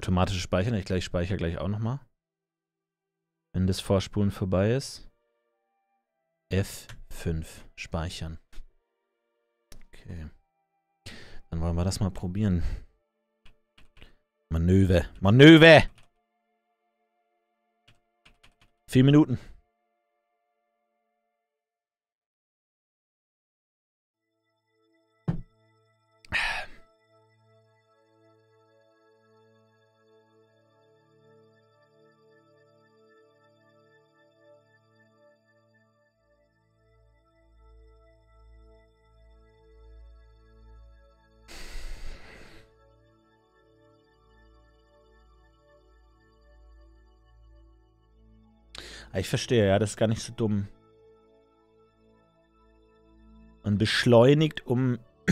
Automatisch speichern. Ich gleich speichere gleich auch nochmal. Wenn das Vorspulen vorbei ist. F5 speichern. Okay. Dann wollen wir das mal probieren. Manöver. Manöver! Vier Minuten. Ich verstehe, ja, das ist gar nicht so dumm. und beschleunigt, um (clears throat)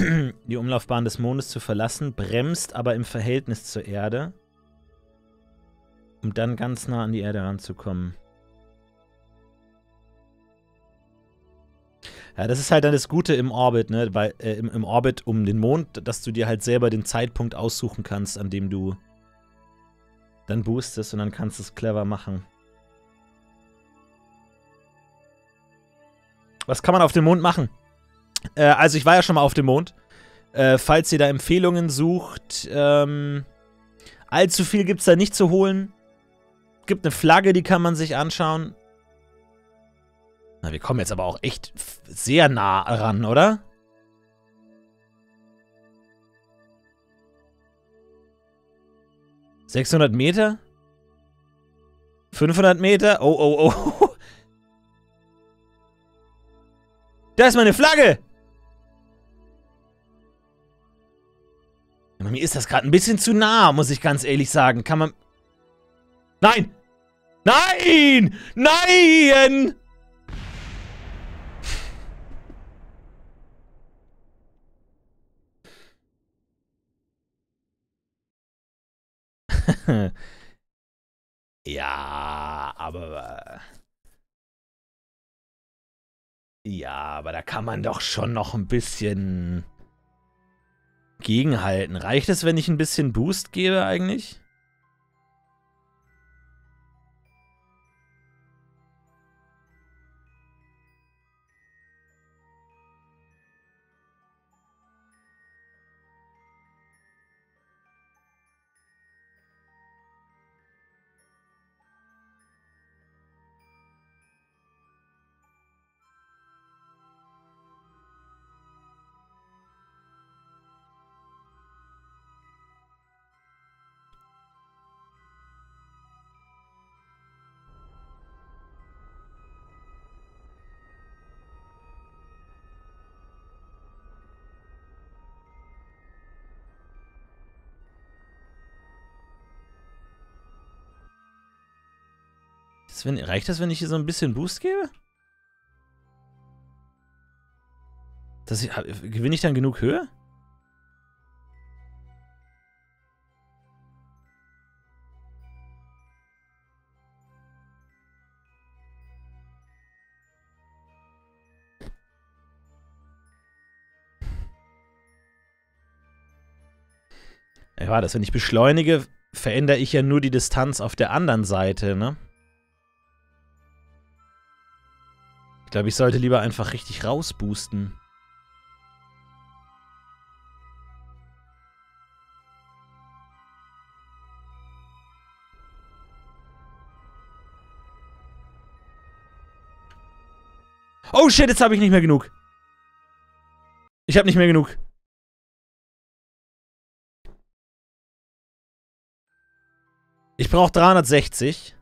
die Umlaufbahn des Mondes zu verlassen, bremst aber im Verhältnis zur Erde, um dann ganz nah an die Erde ranzukommen. Ja, das ist halt dann das Gute im Orbit, ne? Weil, äh, im, im Orbit um den Mond, dass du dir halt selber den Zeitpunkt aussuchen kannst, an dem du dann boostest und dann kannst du es clever machen. Was kann man auf dem Mond machen? Äh, also ich war ja schon mal auf dem Mond. Äh, falls ihr da Empfehlungen sucht, ähm, allzu viel gibt es da nicht zu holen. Gibt eine Flagge, die kann man sich anschauen. Na, wir kommen jetzt aber auch echt sehr nah ran, oder? Sechshundert Meter? 500 Meter? Oh, oh, oh. Da ist meine Flagge! Mir ist das gerade ein bisschen zu nah, muss ich ganz ehrlich sagen. Kann man... Nein! Nein! Nein! (laughs) ja, aber... Ja, aber da kann man doch schon noch ein bisschen gegenhalten. Reicht es, wenn ich ein bisschen Boost gebe eigentlich? Das, wenn, reicht das, wenn ich hier so ein bisschen Boost gebe? Das, gewinne ich dann genug Höhe? Ja, das, wenn ich beschleunige, verändere ich ja nur die Distanz auf der anderen Seite, ne? Ich glaube, ich sollte lieber einfach richtig rausboosten. Oh shit, jetzt habe ich nicht mehr genug. Ich habe nicht mehr genug. Ich brauche 360.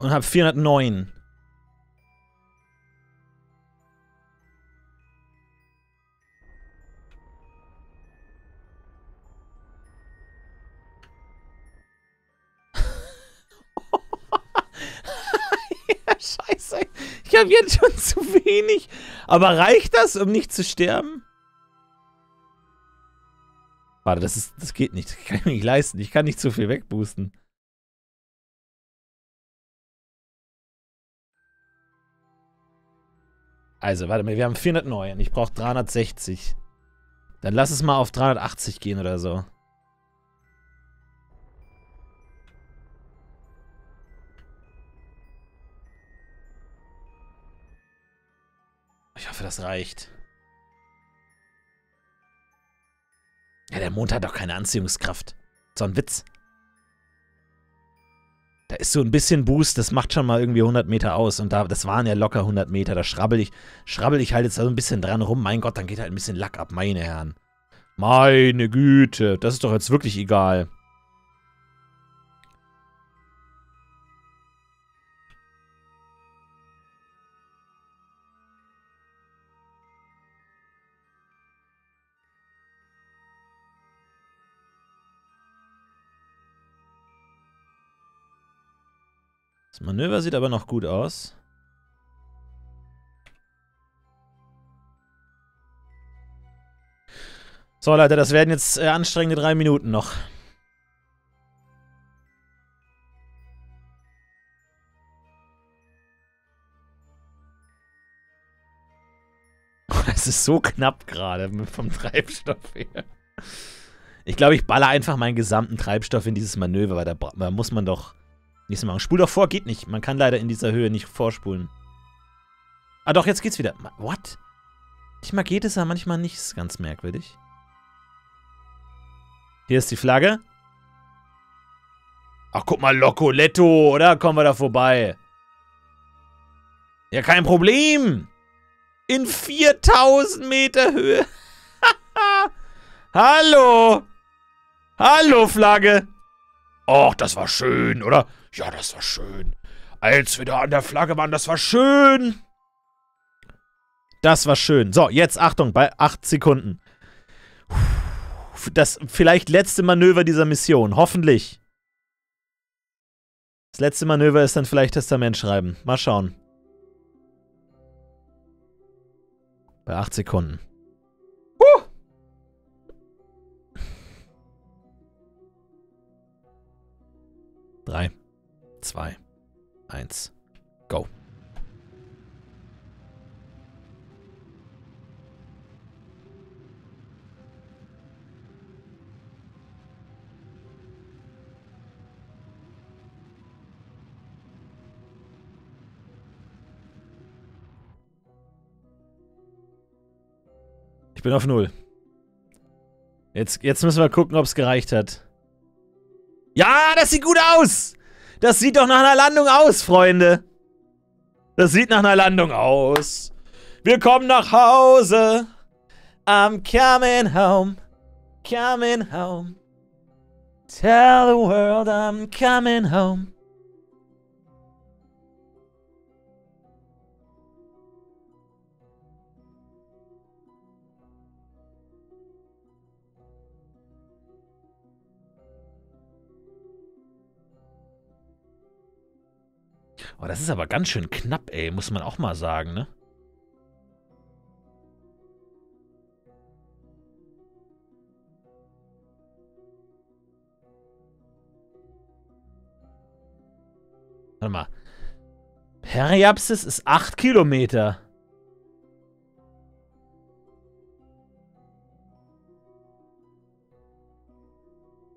und habe 409. (laughs) ja, scheiße. Ich habe jetzt schon zu wenig. Aber reicht das, um nicht zu sterben? Warte, das, ist, das geht nicht. Das kann ich mir nicht leisten. Ich kann nicht zu viel wegboosten. Also, warte mal, wir haben 409. Ich brauche 360. Dann lass es mal auf 380 gehen oder so. Ich hoffe, das reicht. Ja, der Mond hat doch keine Anziehungskraft. So ein Witz. Da ist so ein bisschen Boost, das macht schon mal irgendwie 100 Meter aus. Und da, das waren ja locker 100 Meter. Da schrabbel ich, schrabbel ich halt jetzt so ein bisschen dran rum. Mein Gott, dann geht halt ein bisschen Lack ab, meine Herren. Meine Güte, das ist doch jetzt wirklich egal. Das Manöver sieht aber noch gut aus. So, Leute, das werden jetzt äh, anstrengende drei Minuten noch. (laughs) Es ist so knapp gerade vom Treibstoff her. Ich glaube, ich baller einfach meinen gesamten Treibstoff in dieses Manöver, weil da, da muss man doch nichts machen. Spul doch vor, geht nicht. Man kann leider in dieser Höhe nicht vorspulen. Ah doch, jetzt geht's wieder. What? Manchmal geht es ja, manchmal nicht. Das ist ganz merkwürdig. Hier ist die Flagge. Ach, guck mal, Locoletto, oder? Kommen wir da vorbei. Ja, kein Problem. In 4000 Meter Höhe. (laughs) Hallo. Hallo, Flagge. Och, das war schön, oder? Ja, das war schön. Als wir da an der Flagge waren, das war schön. Das war schön. So, jetzt Achtung, bei 8 Sekunden. Das vielleicht letzte Manöver dieser Mission. Hoffentlich. Das letzte Manöver ist dann vielleicht Testament schreiben. Mal schauen. Bei 8 Sekunden. Uh! Drei, zwei, eins, go. Ich bin auf Null. Jetzt, jetzt müssen wir gucken, ob es gereicht hat. Ja, das sieht gut aus. Das sieht doch nach einer Landung aus, Freunde. Das sieht nach einer Landung aus. Wir kommen nach Hause. I'm coming home. Coming home. Tell the world I'm coming home. Oh, das ist aber ganz schön knapp, ey. Muss man auch mal sagen, ne? Warte mal. Periapsis ist 8 Kilometer.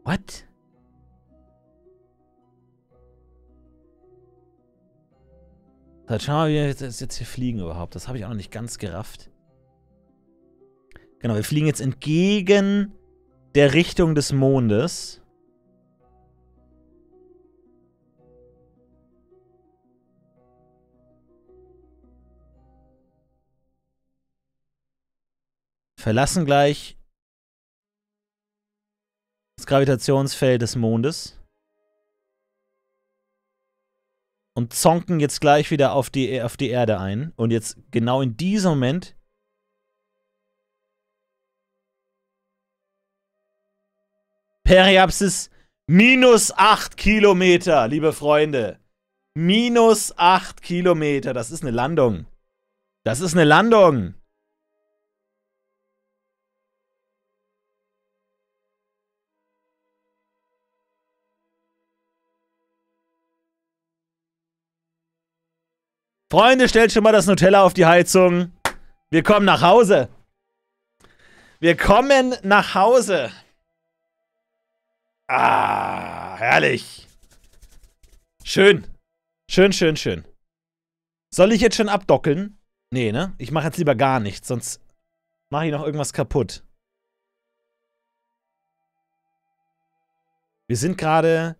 What? Jetzt schauen wir wie wir jetzt hier fliegen überhaupt. Das habe ich auch noch nicht ganz gerafft. Genau, wir fliegen jetzt entgegen der Richtung des Mondes. Verlassen gleich das Gravitationsfeld des Mondes. Und zonken jetzt gleich wieder auf die, auf die Erde ein. Und jetzt genau in diesem Moment Periapsis minus 8 Kilometer, liebe Freunde. Minus 8 Kilometer. Das ist eine Landung. Das ist eine Landung. Freunde, stellt schon mal das Nutella auf die Heizung. Wir kommen nach Hause. Wir kommen nach Hause. Ah, herrlich. Schön. Schön, schön, schön. Soll ich jetzt schon abdockeln? Nee, ne? Ich mache jetzt lieber gar nichts, sonst mache ich noch irgendwas kaputt. Wir sind gerade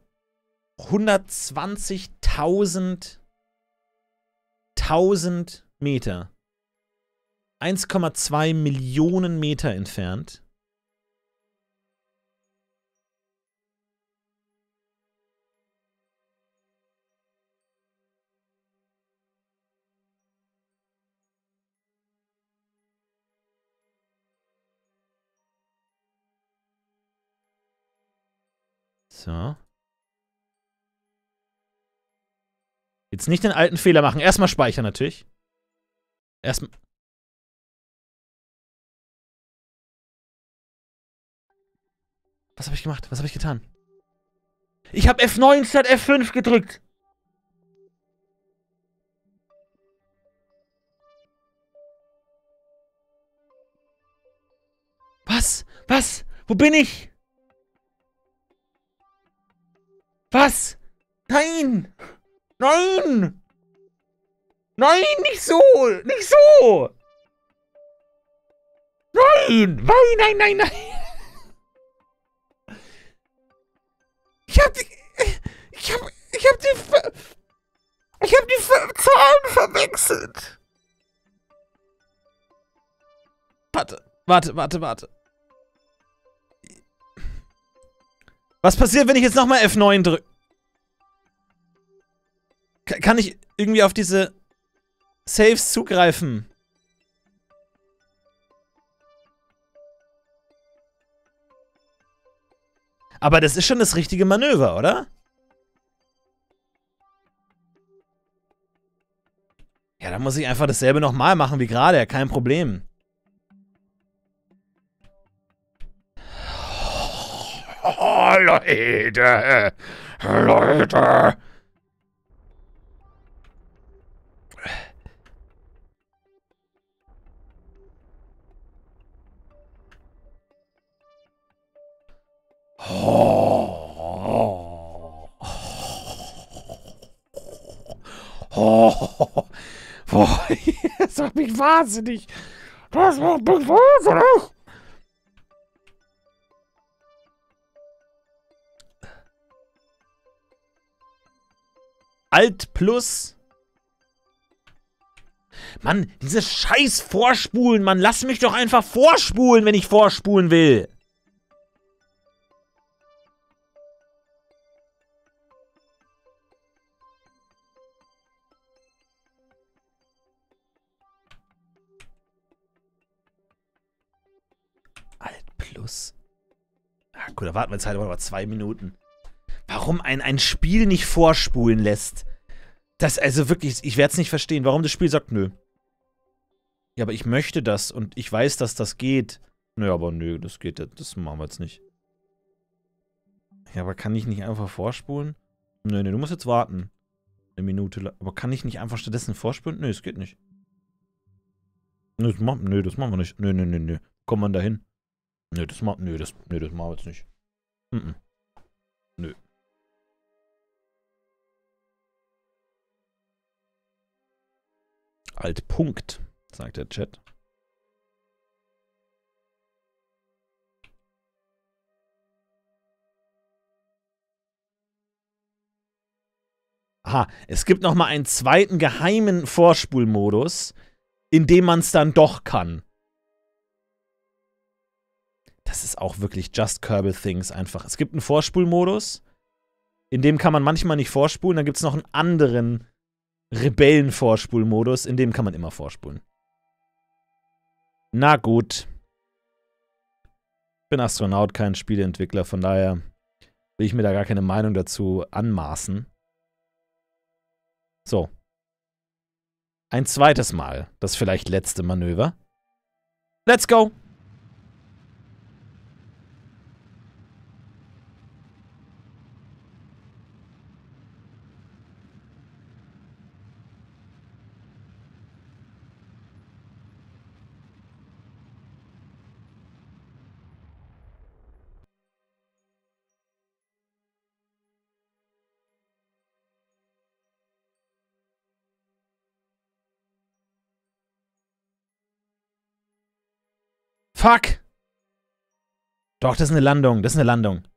120.000 1000 Meter. 1,2 Millionen Meter entfernt. So. Jetzt nicht den alten Fehler machen. Erstmal speichern natürlich. Erstmal. Was habe ich gemacht? Was habe ich getan? Ich habe F9 statt F5 gedrückt. Was? Was? Wo bin ich? Was? Nein! Nein! Nein, nicht so! Nicht so! Nein! Nein, nein, nein, nein! Ich hab die... Ich hab... Ich hab die... Ich hab die Zahlen verwechselt. Warte, warte, warte, warte. Was passiert, wenn ich jetzt nochmal F9 drücke? Kann ich irgendwie auf diese Saves zugreifen? Aber das ist schon das richtige Manöver, oder? Ja, dann muss ich einfach dasselbe nochmal machen wie gerade, ja, kein Problem. Oh, Leute. Leute. (laughs) Das macht mich wahnsinnig. Das macht mich wahnsinnig. Alt plus. Mann, dieses scheiß Vorspulen, Mann. Lass mich doch einfach vorspulen, wenn ich vorspulen will. Plus. Ah, gut, da warten wir jetzt halt aber zwei Minuten warum ein, ein Spiel nicht vorspulen lässt. Das, also wirklich, ich werde es nicht verstehen, warum das Spiel sagt, nö. Ja, aber ich möchte das und ich weiß, dass das geht. Nö, aber nö, das geht, das machen wir jetzt nicht. Ja, aber kann ich nicht einfach vorspulen? Nö, nö, du musst jetzt warten. Eine Minute. Aber kann ich nicht einfach stattdessen vorspulen? Nö, es geht nicht. Nö, das, machen, nö, das machen wir nicht. Nö, nö, nö, nö. Kommt man da hin? Nö, das, nö, das, nö, das machen wir jetzt nicht. Mm -mm. Nö. Alt Punkt, sagt der Chat. Aha, es gibt noch mal einen zweiten geheimen Vorspulmodus, in dem man es dann doch kann. Das ist auch wirklich Just Kerbal Things einfach. Es gibt einen Vorspulmodus, in dem kann man manchmal nicht vorspulen. Dann gibt es noch einen anderen Rebellen-Vorspulmodus, in dem kann man immer vorspulen. Na gut. Ich bin Astronaut, kein Spieleentwickler, von daher will ich mir da gar keine Meinung dazu anmaßen. So. Ein zweites Mal. Das vielleicht letzte Manöver. Let's go! Fuck! Doch, das ist eine Landung. Das ist eine Landung.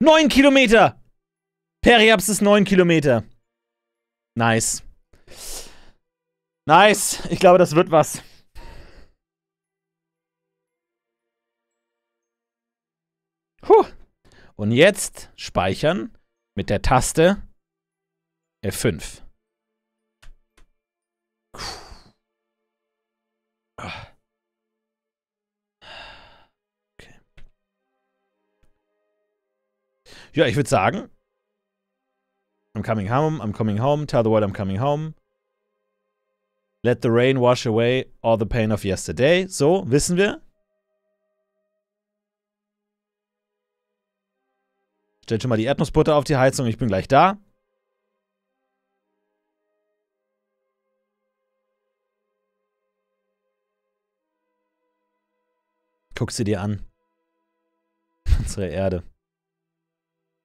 Neun Kilometer! Periaps ist neun Kilometer. Nice. Nice. Ich glaube, das wird was. Puh. Und jetzt speichern. Mit der Taste F5. Okay. Ja, ich würde sagen, I'm coming home, I'm coming home, tell the world I'm coming home. Let the rain wash away all the pain of yesterday. So, wissen wir. Stell schon mal die Erdnussbutter auf die Heizung, ich bin gleich da. Guck sie dir an. (laughs) Unsere Erde.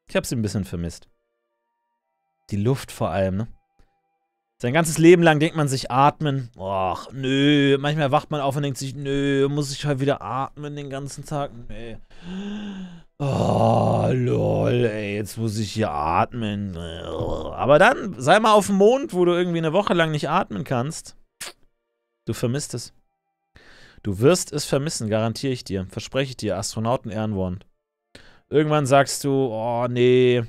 Ich habe sie ein bisschen vermisst. Die Luft vor allem, ne? Sein ganzes Leben lang denkt man sich atmen. Och, nö. Manchmal wacht man auf und denkt sich, nö, muss ich halt wieder atmen den ganzen Tag? Nee. Oh, lol, ey, jetzt muss ich hier atmen. Aber dann, sei mal auf dem Mond, wo du irgendwie eine Woche lang nicht atmen kannst. Du vermisst es. Du wirst es vermissen, garantiere ich dir. Verspreche ich dir, Astronauten Ehrenwort. Irgendwann sagst du, oh nee.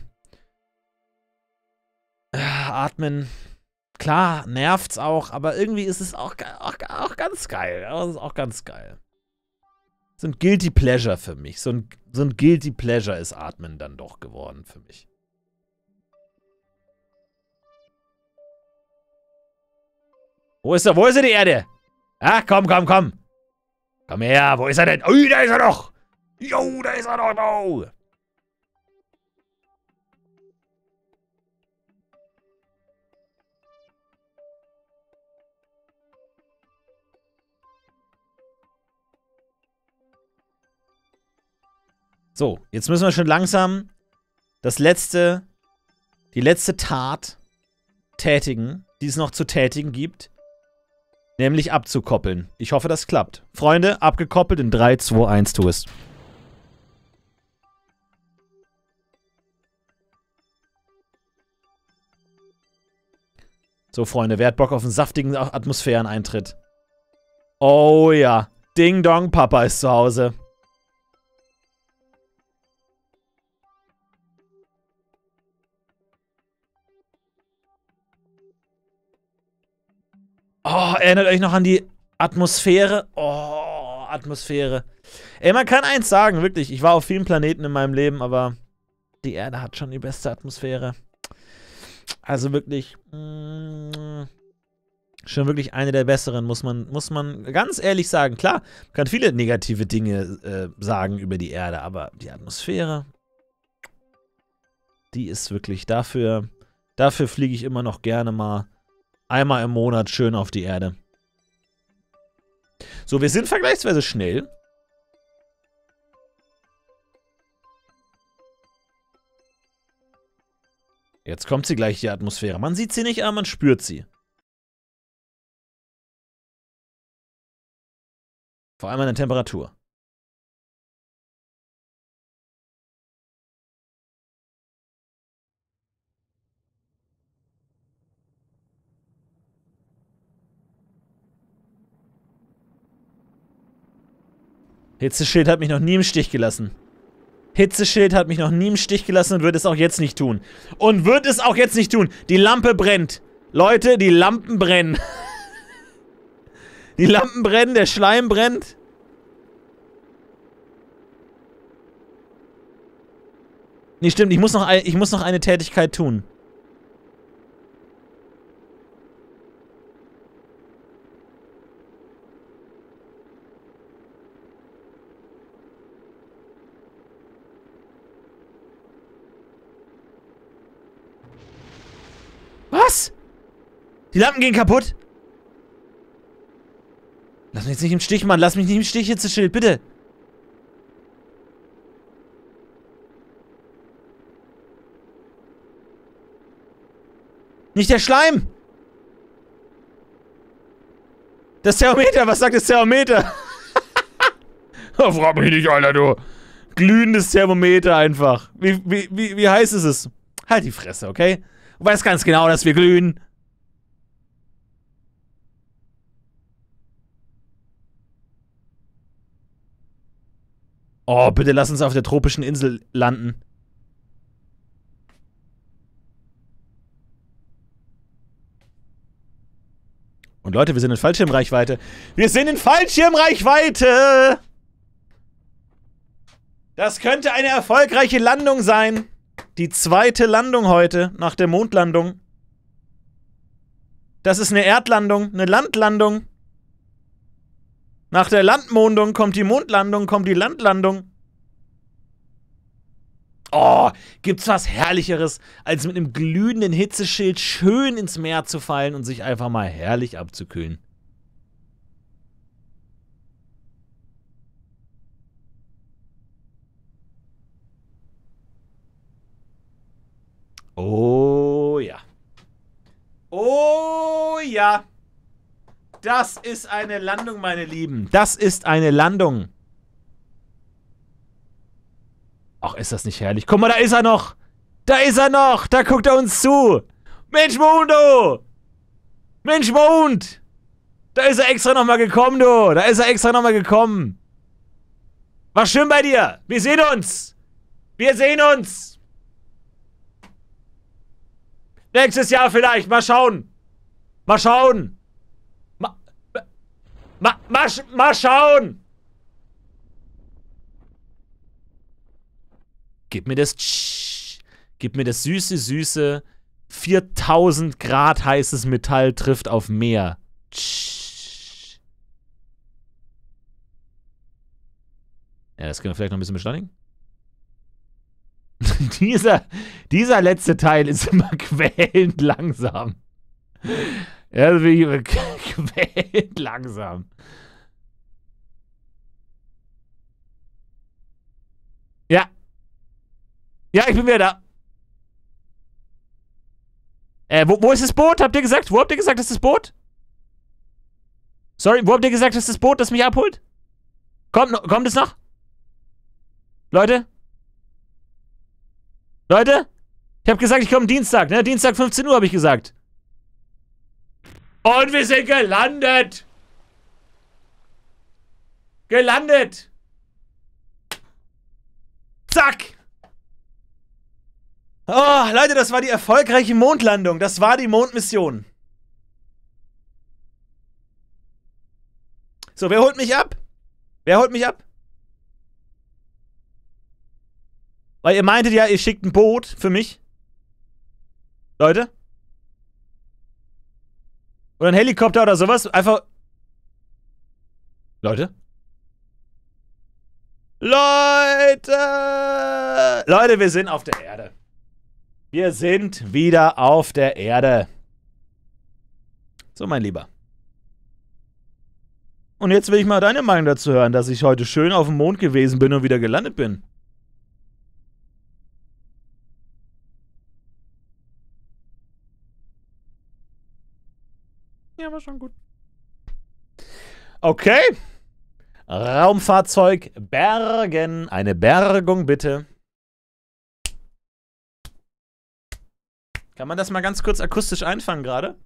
Atmen. Klar, nervt's auch, aber irgendwie ist es auch, auch, auch ganz geil. Auch, auch ganz geil. So ein Guilty Pleasure für mich. So ein, so ein Guilty Pleasure ist Atmen dann doch geworden für mich. Wo ist er? Wo ist er, die Erde? Ah, komm, komm, komm. Komm her, wo ist er denn? Ui, da ist er doch. Jo, da ist er doch. No. So, jetzt müssen wir schon langsam das letzte, die letzte Tat tätigen, die es noch zu tätigen gibt. Nämlich abzukoppeln. Ich hoffe, das klappt. Freunde, abgekoppelt in 3, 2, 1, tu es. So, Freunde, wer hat Bock auf einen saftigen Atmosphäreneintritt? Oh ja. Ding Dong, Papa ist zu Hause. Oh, erinnert euch noch an die Atmosphäre. Oh, Atmosphäre. Ey, man kann eins sagen, wirklich. Ich war auf vielen Planeten in meinem Leben, aber die Erde hat schon die beste Atmosphäre. Also wirklich. Mm, schon wirklich eine der besseren, muss man, muss man ganz ehrlich sagen. Klar, man kann viele negative Dinge äh, sagen über die Erde, aber die Atmosphäre, die ist wirklich dafür. Dafür fliege ich immer noch gerne mal Einmal im Monat schön auf die Erde. So, wir sind vergleichsweise schnell. Jetzt kommt sie gleich, die Atmosphäre. Man sieht sie nicht, aber man spürt sie. Vor allem an der Temperatur. Hitzeschild hat mich noch nie im Stich gelassen. Hitzeschild hat mich noch nie im Stich gelassen und wird es auch jetzt nicht tun. Und wird es auch jetzt nicht tun. Die Lampe brennt. Leute, die Lampen brennen. (laughs) die Lampen brennen, der Schleim brennt. Nee, stimmt, ich muss noch, ich muss noch eine Tätigkeit tun. Was? Die Lampen gehen kaputt? Lass mich jetzt nicht im Stich, Mann. Lass mich nicht im Stich, jetzt das Schild, bitte. Nicht der Schleim! Das Thermometer, was sagt das Thermometer? (laughs) oh, frag mich nicht, Alter, du. Glühendes Thermometer einfach. Wie, wie, wie, wie heiß ist es? Halt die Fresse, okay? und weiß ganz genau, dass wir glühen. Oh, bitte lass uns auf der tropischen Insel landen. Und Leute, wir sind in Fallschirmreichweite. Wir sind in Fallschirmreichweite! Das könnte eine erfolgreiche Landung sein. Die zweite Landung heute nach der Mondlandung. Das ist eine Erdlandung, eine Landlandung. Nach der Landmondung kommt die Mondlandung, kommt die Landlandung. Oh, gibt's was Herrlicheres, als mit einem glühenden Hitzeschild schön ins Meer zu fallen und sich einfach mal herrlich abzukühlen? Oh ja. Oh ja. Das ist eine Landung, meine Lieben. Das ist eine Landung. Ach, ist das nicht herrlich? Guck mal, da ist er noch. Da ist er noch. Da guckt er uns zu. Mensch, Mondo. Mensch, Mond. Da ist er extra nochmal gekommen, du. Da ist er extra nochmal gekommen. War schön bei dir. Wir sehen uns. Wir sehen uns. Nächstes Jahr vielleicht. Mal schauen. Mal schauen. Ma, ma, ma, mal schauen. Gib mir das. Gib mir das süße, süße 4000 Grad heißes Metall trifft auf Meer. Ja, das können wir vielleicht noch ein bisschen beschleunigen. (laughs) dieser, dieser letzte Teil ist immer (laughs) quälend langsam. Ja, das (laughs) bin quälend langsam. Ja. Ja, ich bin wieder da. Äh, wo, wo ist das Boot? Habt ihr gesagt? Wo habt ihr gesagt, das ist das Boot? Sorry, wo habt ihr gesagt, das ist das Boot, das mich abholt? Kommt, kommt es noch? Leute? Leute? Ich habe gesagt, ich komme Dienstag, ne? Dienstag 15 Uhr habe ich gesagt. Und wir sind gelandet. Gelandet. Zack. Oh, Leute, das war die erfolgreiche Mondlandung. Das war die Mondmission. So, wer holt mich ab? Wer holt mich ab? Weil ihr meintet ja, ihr schickt ein Boot für mich. Leute? Oder ein Helikopter oder sowas. Einfach. Leute? Leute! Leute, wir sind auf der Erde. Wir sind wieder auf der Erde. So, mein Lieber. Und jetzt will ich mal deine Meinung dazu hören, dass ich heute schön auf dem Mond gewesen bin und wieder gelandet bin. Ja, war schon gut. Okay. Raumfahrzeug bergen. Eine Bergung bitte. Kann man das mal ganz kurz akustisch einfangen gerade?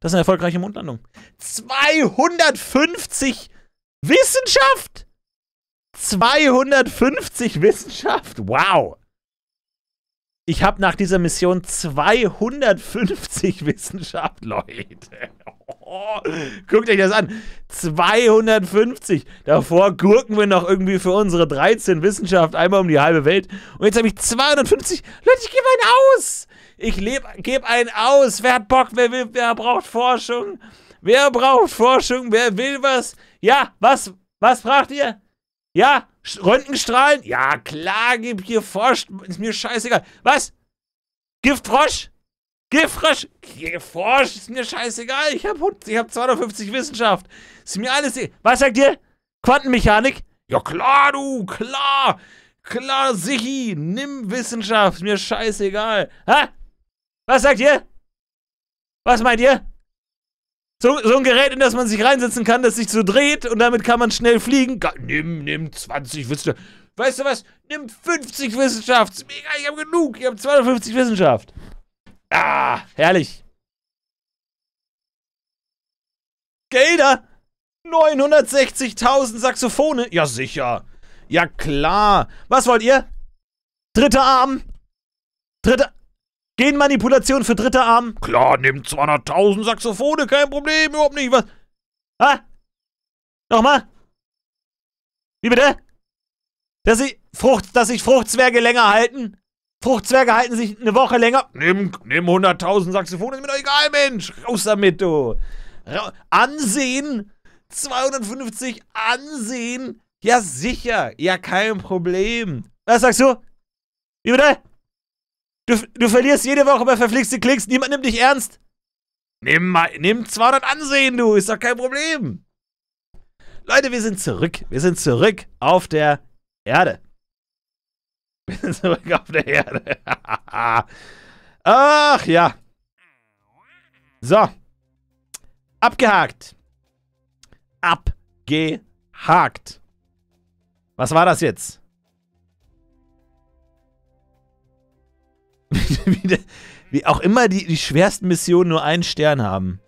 Das ist eine erfolgreiche Mondlandung. 250 Wissenschaft! 250 Wissenschaft! Wow! Ich habe nach dieser Mission 250 (laughs) Wissenschaft, Leute. Oh, guckt euch das an. 250. Davor gurken wir noch irgendwie für unsere 13 Wissenschaft einmal um die halbe Welt. Und jetzt habe ich 250. Leute, ich gebe einen aus. Ich gebe einen aus. Wer hat Bock? Wer will? Wer braucht Forschung? Wer braucht Forschung? Wer will was? Ja, was? Was fragt ihr? Ja, Röntgenstrahlen? Ja, klar, gib hier forscht. Ist mir scheißegal. Was? Giftfrosch? Giftfrosch? Giftfrosch? Ist mir scheißegal. Ich habe ich hab 250 Wissenschaft. Ist mir alles. E Was sagt ihr? Quantenmechanik? Ja, klar, du, klar. Klar, Sichi. Nimm Wissenschaft. Ist mir scheißegal. Hä? Was sagt ihr? Was meint ihr? So, so ein Gerät, in das man sich reinsetzen kann, das sich so dreht und damit kann man schnell fliegen. Nimm, nimm 20 Wissenschaft. Weißt du was? Nimm 50 Wissenschaft. Mega, ich habe genug. Ich habe 250 Wissenschaft. Ah, herrlich. Gelder. 960.000 Saxophone. Ja, sicher. Ja, klar. Was wollt ihr? Dritter Arm. Dritter. Genmanipulation für dritte Arm? Klar, nimm 200.000 Saxophone, kein Problem, überhaupt nicht. Was? Ah? Nochmal? Wie bitte? Dass, ich Frucht, dass sich Fruchtzwerge länger halten? Fruchtzwerge halten sich eine Woche länger. Nimm, nimm 100.000 Saxophone, ist mir doch egal, Mensch. Raus damit, du. Ra Ansehen? 250 Ansehen? Ja, sicher. Ja, kein Problem. Was sagst du? Wie bitte? Du, du verlierst jede Woche bei verflixte Klicks. Niemand nimmt dich ernst. Nimm, mal, nimm 200 Ansehen, du. Ist doch kein Problem. Leute, wir sind zurück. Wir sind zurück auf der Erde. (laughs) Wir sind zurück auf der Erde. (laughs) Ach ja. So. Abgehakt. Abgehakt. Was war das jetzt? (laughs) wie, wie, auch immer die, die schwersten Missionen nur einen Stern haben.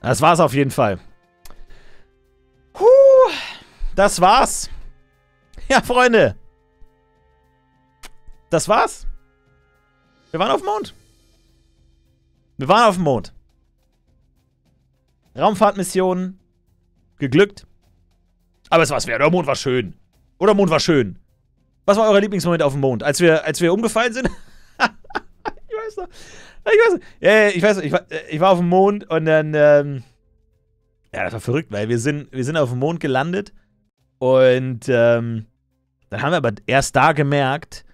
Das war's auf jeden Fall. Puh, das war's. Ja, Freunde. Das war's. Wir waren auf dem Mond. Wir waren auf dem Mond. Raumfahrtmission. Geglückt. Aber es war schwer. Der Mond war schön. Oder Mond war schön. Was war euer Lieblingsmoment auf dem Mond? Als wir, als wir umgefallen sind? (laughs) ich weiß noch. Ich weiß, ja, ich weiß, ich war, ich war auf dem Mond und dann, ähm, ja, das war verrückt, weil wir sind, wir sind auf dem Mond gelandet und ähm, dann haben wir aber erst da gemerkt,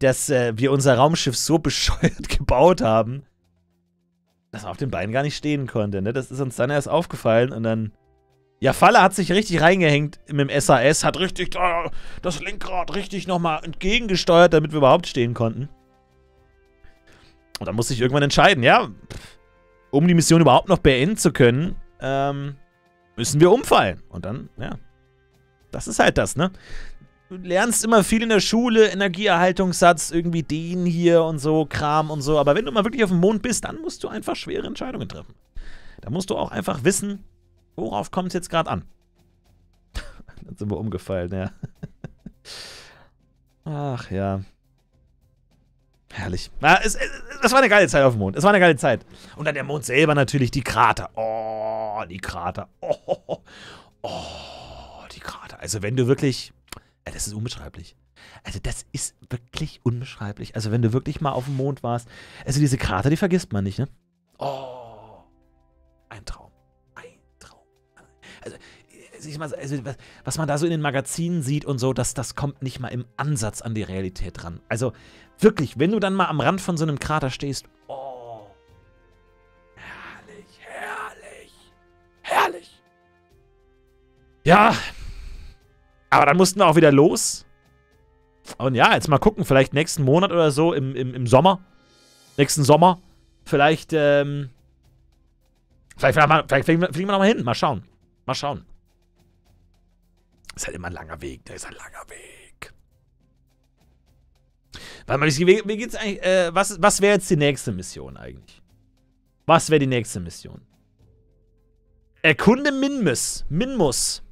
dass äh, wir unser Raumschiff so (laughs) bescheuert gebaut haben, dass man auf den Beinen gar nicht stehen konnte. Ne? Das ist uns dann erst aufgefallen und dann. Ja, Falle hat sich richtig reingehängt mit dem SAS, hat richtig da das Lenkrad richtig nochmal entgegengesteuert, damit wir überhaupt stehen konnten. Und dann musste ich irgendwann entscheiden, ja, um die Mission überhaupt noch beenden zu können, ähm, müssen wir umfallen. Und dann, ja, das ist halt das, ne? Du lernst immer viel in der Schule, Energieerhaltungssatz, irgendwie den hier und so, Kram und so. Aber wenn du mal wirklich auf dem Mond bist, dann musst du einfach schwere Entscheidungen treffen. Da musst du auch einfach wissen, worauf kommt es jetzt gerade an. (laughs) dann sind wir umgefallen, ja. (laughs) Ach ja. Herrlich. Na, es, es, das war eine geile Zeit auf dem Mond. Es war eine geile Zeit. Und dann der Mond selber natürlich, die Krater. Oh, die Krater. Oh, oh, oh die Krater. Also wenn du wirklich das ist unbeschreiblich. Also das ist wirklich unbeschreiblich. Also wenn du wirklich mal auf dem Mond warst. Also diese Krater, die vergisst man nicht, ne? Oh. Ein Traum. Ein Traum. Also, also was, was man da so in den Magazinen sieht und so, das, das kommt nicht mal im Ansatz an die Realität ran. Also wirklich, wenn du dann mal am Rand von so einem Krater stehst, oh. Herrlich, herrlich, herrlich. Ja, aber dann mussten wir auch wieder los. Und ja, jetzt mal gucken, vielleicht nächsten Monat oder so im, im, im Sommer. Nächsten Sommer. Vielleicht, ähm. Vielleicht, vielleicht wir, fliegen wir nochmal hin. Mal schauen. Mal schauen. Ist halt immer ein langer Weg. Da ist ein langer Weg. Warte mal, wie, wie geht's eigentlich? Äh, was was wäre jetzt die nächste Mission eigentlich? Was wäre die nächste Mission? Erkunde Minmus. Minmus.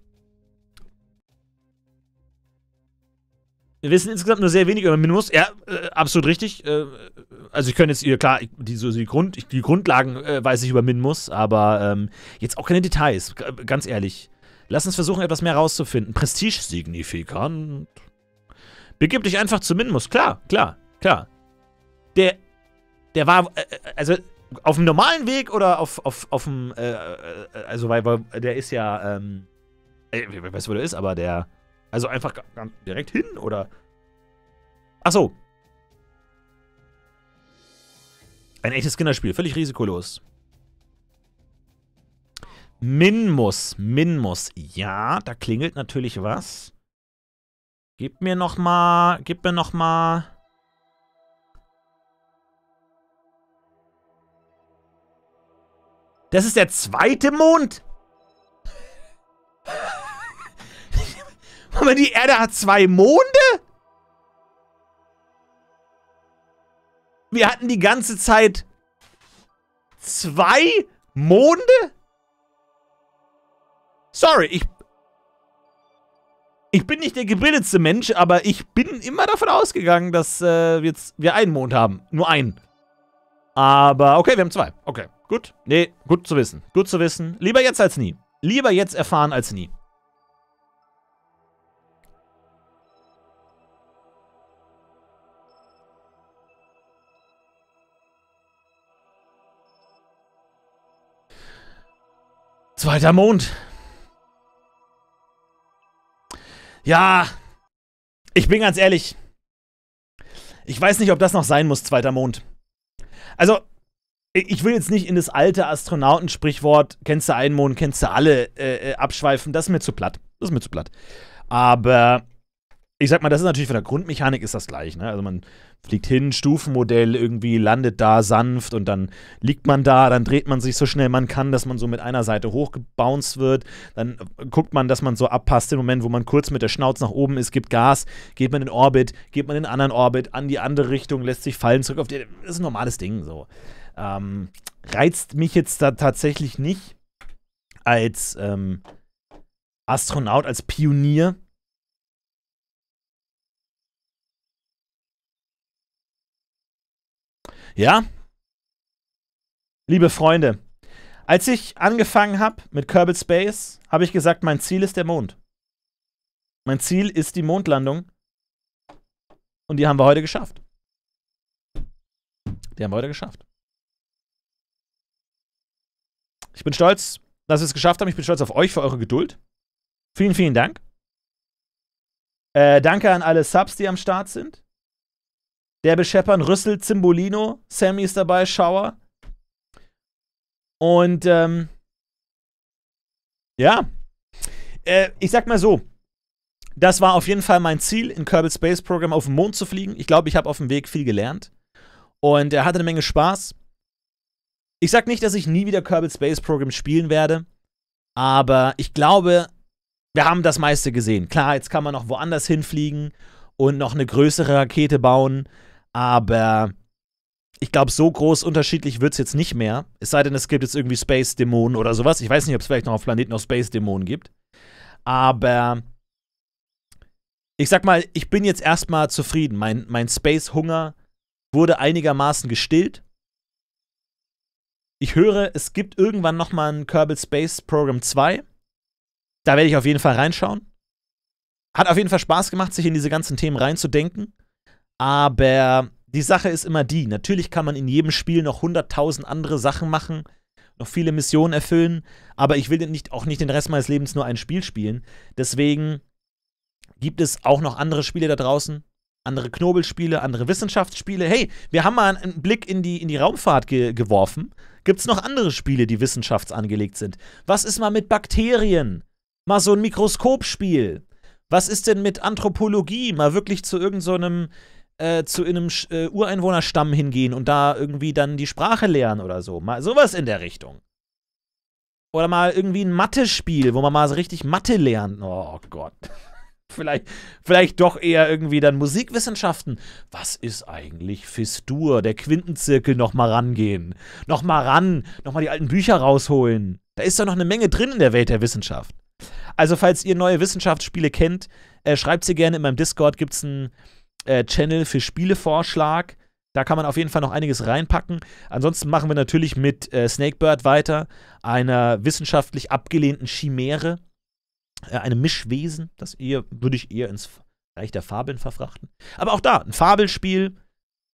Wir wissen insgesamt nur sehr wenig über Minimus. Ja, äh, absolut richtig. Äh, also ich könnte jetzt, hier, klar, die, so die, Grund, die Grundlagen äh, weiß ich über Minimus, aber ähm, jetzt auch keine Details, ganz ehrlich. Lass uns versuchen, etwas mehr rauszufinden. Prestige-signifikant. Begib dich einfach zu Minimus. Klar, klar, klar. Der, der war, äh, äh, also auf dem normalen Weg oder auf, auf, auf dem, äh, also weil, weil der ist ja, ähm, ich weiß, wo der ist, aber der also einfach direkt hin oder. Ach so. Ein echtes Kinderspiel, völlig risikolos. Minmus, Minmus. Ja, da klingelt natürlich was. Gib mir noch mal, gib mir noch mal. Das ist der zweite Mond. Aber die Erde hat zwei Monde? Wir hatten die ganze Zeit zwei Monde? Sorry, ich. Ich bin nicht der gebildetste Mensch, aber ich bin immer davon ausgegangen, dass äh, jetzt wir einen Mond haben. Nur einen. Aber okay, wir haben zwei. Okay, gut. Nee, gut zu wissen. Gut zu wissen. Lieber jetzt als nie. Lieber jetzt erfahren als nie. Zweiter Mond. Ja, ich bin ganz ehrlich. Ich weiß nicht, ob das noch sein muss, zweiter Mond. Also, ich will jetzt nicht in das alte Astronautensprichwort, kennst du einen Mond, kennst du alle, äh, äh, abschweifen. Das ist mir zu platt. Das ist mir zu platt. Aber ich sag mal, das ist natürlich von der Grundmechanik ist das gleich. Ne? Also man fliegt hin, Stufenmodell irgendwie, landet da sanft und dann liegt man da, dann dreht man sich so schnell man kann, dass man so mit einer Seite hochgebounced wird. Dann guckt man, dass man so abpasst im Moment, wo man kurz mit der Schnauze nach oben ist, gibt Gas, geht man in Orbit, geht man in einen anderen Orbit, an die andere Richtung, lässt sich fallen, zurück auf die. Das ist ein normales Ding so. Ähm, reizt mich jetzt da tatsächlich nicht als ähm, Astronaut, als Pionier Ja? Liebe Freunde, als ich angefangen habe mit Kerbal Space, habe ich gesagt, mein Ziel ist der Mond. Mein Ziel ist die Mondlandung. Und die haben wir heute geschafft. Die haben wir heute geschafft. Ich bin stolz, dass wir es geschafft haben. Ich bin stolz auf euch für eure Geduld. Vielen, vielen Dank. Äh, danke an alle Subs, die am Start sind. Der bescheppern Rüssel, Zimbolino, Sammy ist dabei, Schauer. Und ähm, ja, äh, ich sag mal so, das war auf jeden Fall mein Ziel, in Kerbal Space Program auf den Mond zu fliegen. Ich glaube, ich habe auf dem Weg viel gelernt. Und er hatte eine Menge Spaß. Ich sag nicht, dass ich nie wieder Kerbal Space Program spielen werde, aber ich glaube, wir haben das meiste gesehen. Klar, jetzt kann man noch woanders hinfliegen und noch eine größere Rakete bauen. Aber ich glaube, so groß unterschiedlich wird es jetzt nicht mehr. Es sei denn, es gibt jetzt irgendwie Space-Dämonen oder sowas. Ich weiß nicht, ob es vielleicht noch auf Planeten noch Space-Dämonen gibt. Aber ich sag mal, ich bin jetzt erstmal zufrieden. Mein, mein Space-Hunger wurde einigermaßen gestillt. Ich höre, es gibt irgendwann nochmal ein Kerbal Space Program 2. Da werde ich auf jeden Fall reinschauen. Hat auf jeden Fall Spaß gemacht, sich in diese ganzen Themen reinzudenken. Aber die Sache ist immer die, natürlich kann man in jedem Spiel noch 100.000 andere Sachen machen, noch viele Missionen erfüllen, aber ich will nicht, auch nicht den Rest meines Lebens nur ein Spiel spielen. Deswegen gibt es auch noch andere Spiele da draußen, andere Knobelspiele, andere Wissenschaftsspiele. Hey, wir haben mal einen Blick in die, in die Raumfahrt ge geworfen. Gibt es noch andere Spiele, die wissenschaftsangelegt sind? Was ist mal mit Bakterien? Mal so ein Mikroskopspiel. Was ist denn mit Anthropologie? Mal wirklich zu irgendeinem so äh, zu einem äh, Ureinwohnerstamm hingehen und da irgendwie dann die Sprache lernen oder so. Mal sowas in der Richtung. Oder mal irgendwie ein Mathe-Spiel, wo man mal so richtig Mathe lernt. Oh Gott. (laughs) vielleicht, vielleicht doch eher irgendwie dann Musikwissenschaften. Was ist eigentlich Fistur? Der Quintenzirkel noch mal rangehen. Noch mal ran, noch mal die alten Bücher rausholen. Da ist doch noch eine Menge drin in der Welt der Wissenschaft. Also, falls ihr neue Wissenschaftsspiele kennt, äh, schreibt sie gerne in meinem Discord. Gibt es ein äh, Channel für Spielevorschlag. Da kann man auf jeden Fall noch einiges reinpacken. Ansonsten machen wir natürlich mit äh, Snakebird weiter, einer wissenschaftlich abgelehnten Chimäre, äh, einem Mischwesen. Das eher, würde ich eher ins Reich der Fabeln verfrachten. Aber auch da, ein Fabelspiel.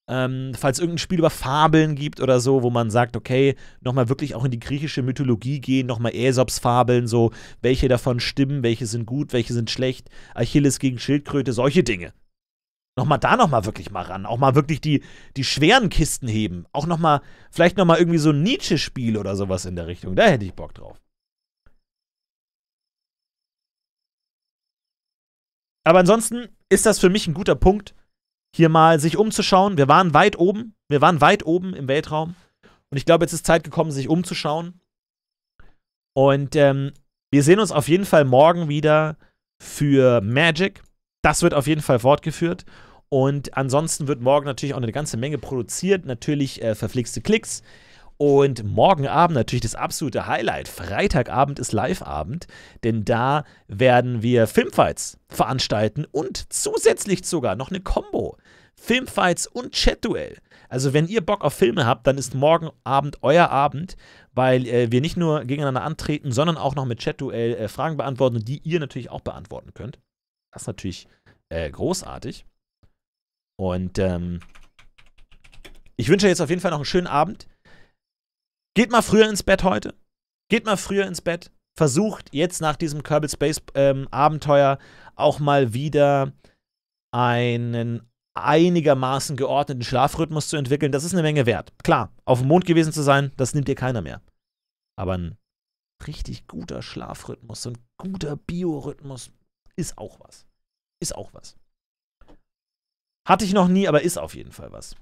Ähm, falls irgendein Spiel über Fabeln gibt oder so, wo man sagt, okay, nochmal wirklich auch in die griechische Mythologie gehen, nochmal Aesops Fabeln, so, welche davon stimmen, welche sind gut, welche sind schlecht, Achilles gegen Schildkröte, solche Dinge nochmal da nochmal wirklich mal ran. Auch mal wirklich die, die schweren Kisten heben. Auch nochmal, vielleicht nochmal irgendwie so ein Nietzsche-Spiel oder sowas in der Richtung. Da hätte ich Bock drauf. Aber ansonsten ist das für mich ein guter Punkt, hier mal sich umzuschauen. Wir waren weit oben. Wir waren weit oben im Weltraum. Und ich glaube, jetzt ist Zeit gekommen, sich umzuschauen. Und ähm, wir sehen uns auf jeden Fall morgen wieder für Magic. Das wird auf jeden Fall fortgeführt. Und ansonsten wird morgen natürlich auch eine ganze Menge produziert. Natürlich äh, verflixte Klicks. Und morgen Abend natürlich das absolute Highlight. Freitagabend ist Live-Abend, denn da werden wir Filmfights veranstalten und zusätzlich sogar noch eine Combo. Filmfights und Chat-Duell. Also wenn ihr Bock auf Filme habt, dann ist morgen Abend euer Abend, weil äh, wir nicht nur gegeneinander antreten, sondern auch noch mit Chat-Duell äh, Fragen beantworten, die ihr natürlich auch beantworten könnt. Das ist natürlich äh, großartig. Und ähm, ich wünsche jetzt auf jeden Fall noch einen schönen Abend. Geht mal früher ins Bett heute. Geht mal früher ins Bett. Versucht jetzt nach diesem Kerbal Space ähm, Abenteuer auch mal wieder einen einigermaßen geordneten Schlafrhythmus zu entwickeln. Das ist eine Menge wert. Klar, auf dem Mond gewesen zu sein, das nimmt dir keiner mehr. Aber ein richtig guter Schlafrhythmus, so ein guter Biorhythmus ist auch was. Ist auch was. Hatte ich noch nie, aber ist auf jeden Fall was.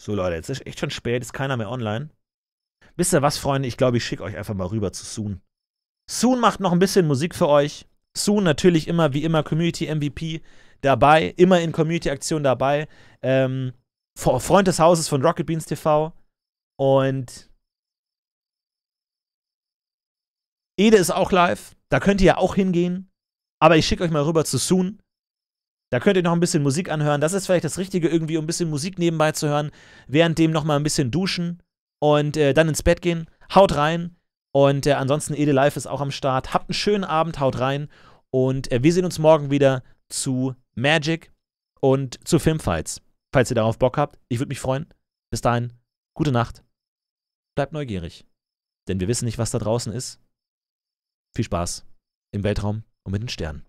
So, Leute, jetzt ist echt schon spät, ist keiner mehr online. Wisst ihr was, Freunde? Ich glaube, ich schicke euch einfach mal rüber zu Soon. Soon macht noch ein bisschen Musik für euch. Soon natürlich immer, wie immer, Community MVP dabei, immer in Community-Aktion dabei. Ähm, Freund des Hauses von Rocket Beans TV. Und Ede ist auch live. Da könnt ihr ja auch hingehen. Aber ich schicke euch mal rüber zu Soon. Da könnt ihr noch ein bisschen Musik anhören. Das ist vielleicht das Richtige, irgendwie, um ein bisschen Musik nebenbei zu hören. Währenddem noch mal ein bisschen duschen und äh, dann ins Bett gehen. Haut rein. Und äh, ansonsten, Ede Live ist auch am Start. Habt einen schönen Abend, haut rein. Und äh, wir sehen uns morgen wieder zu Magic und zu Filmfights. Falls ihr darauf Bock habt. Ich würde mich freuen. Bis dahin, gute Nacht. Bleibt neugierig. Denn wir wissen nicht, was da draußen ist. Viel Spaß im Weltraum und mit den Sternen.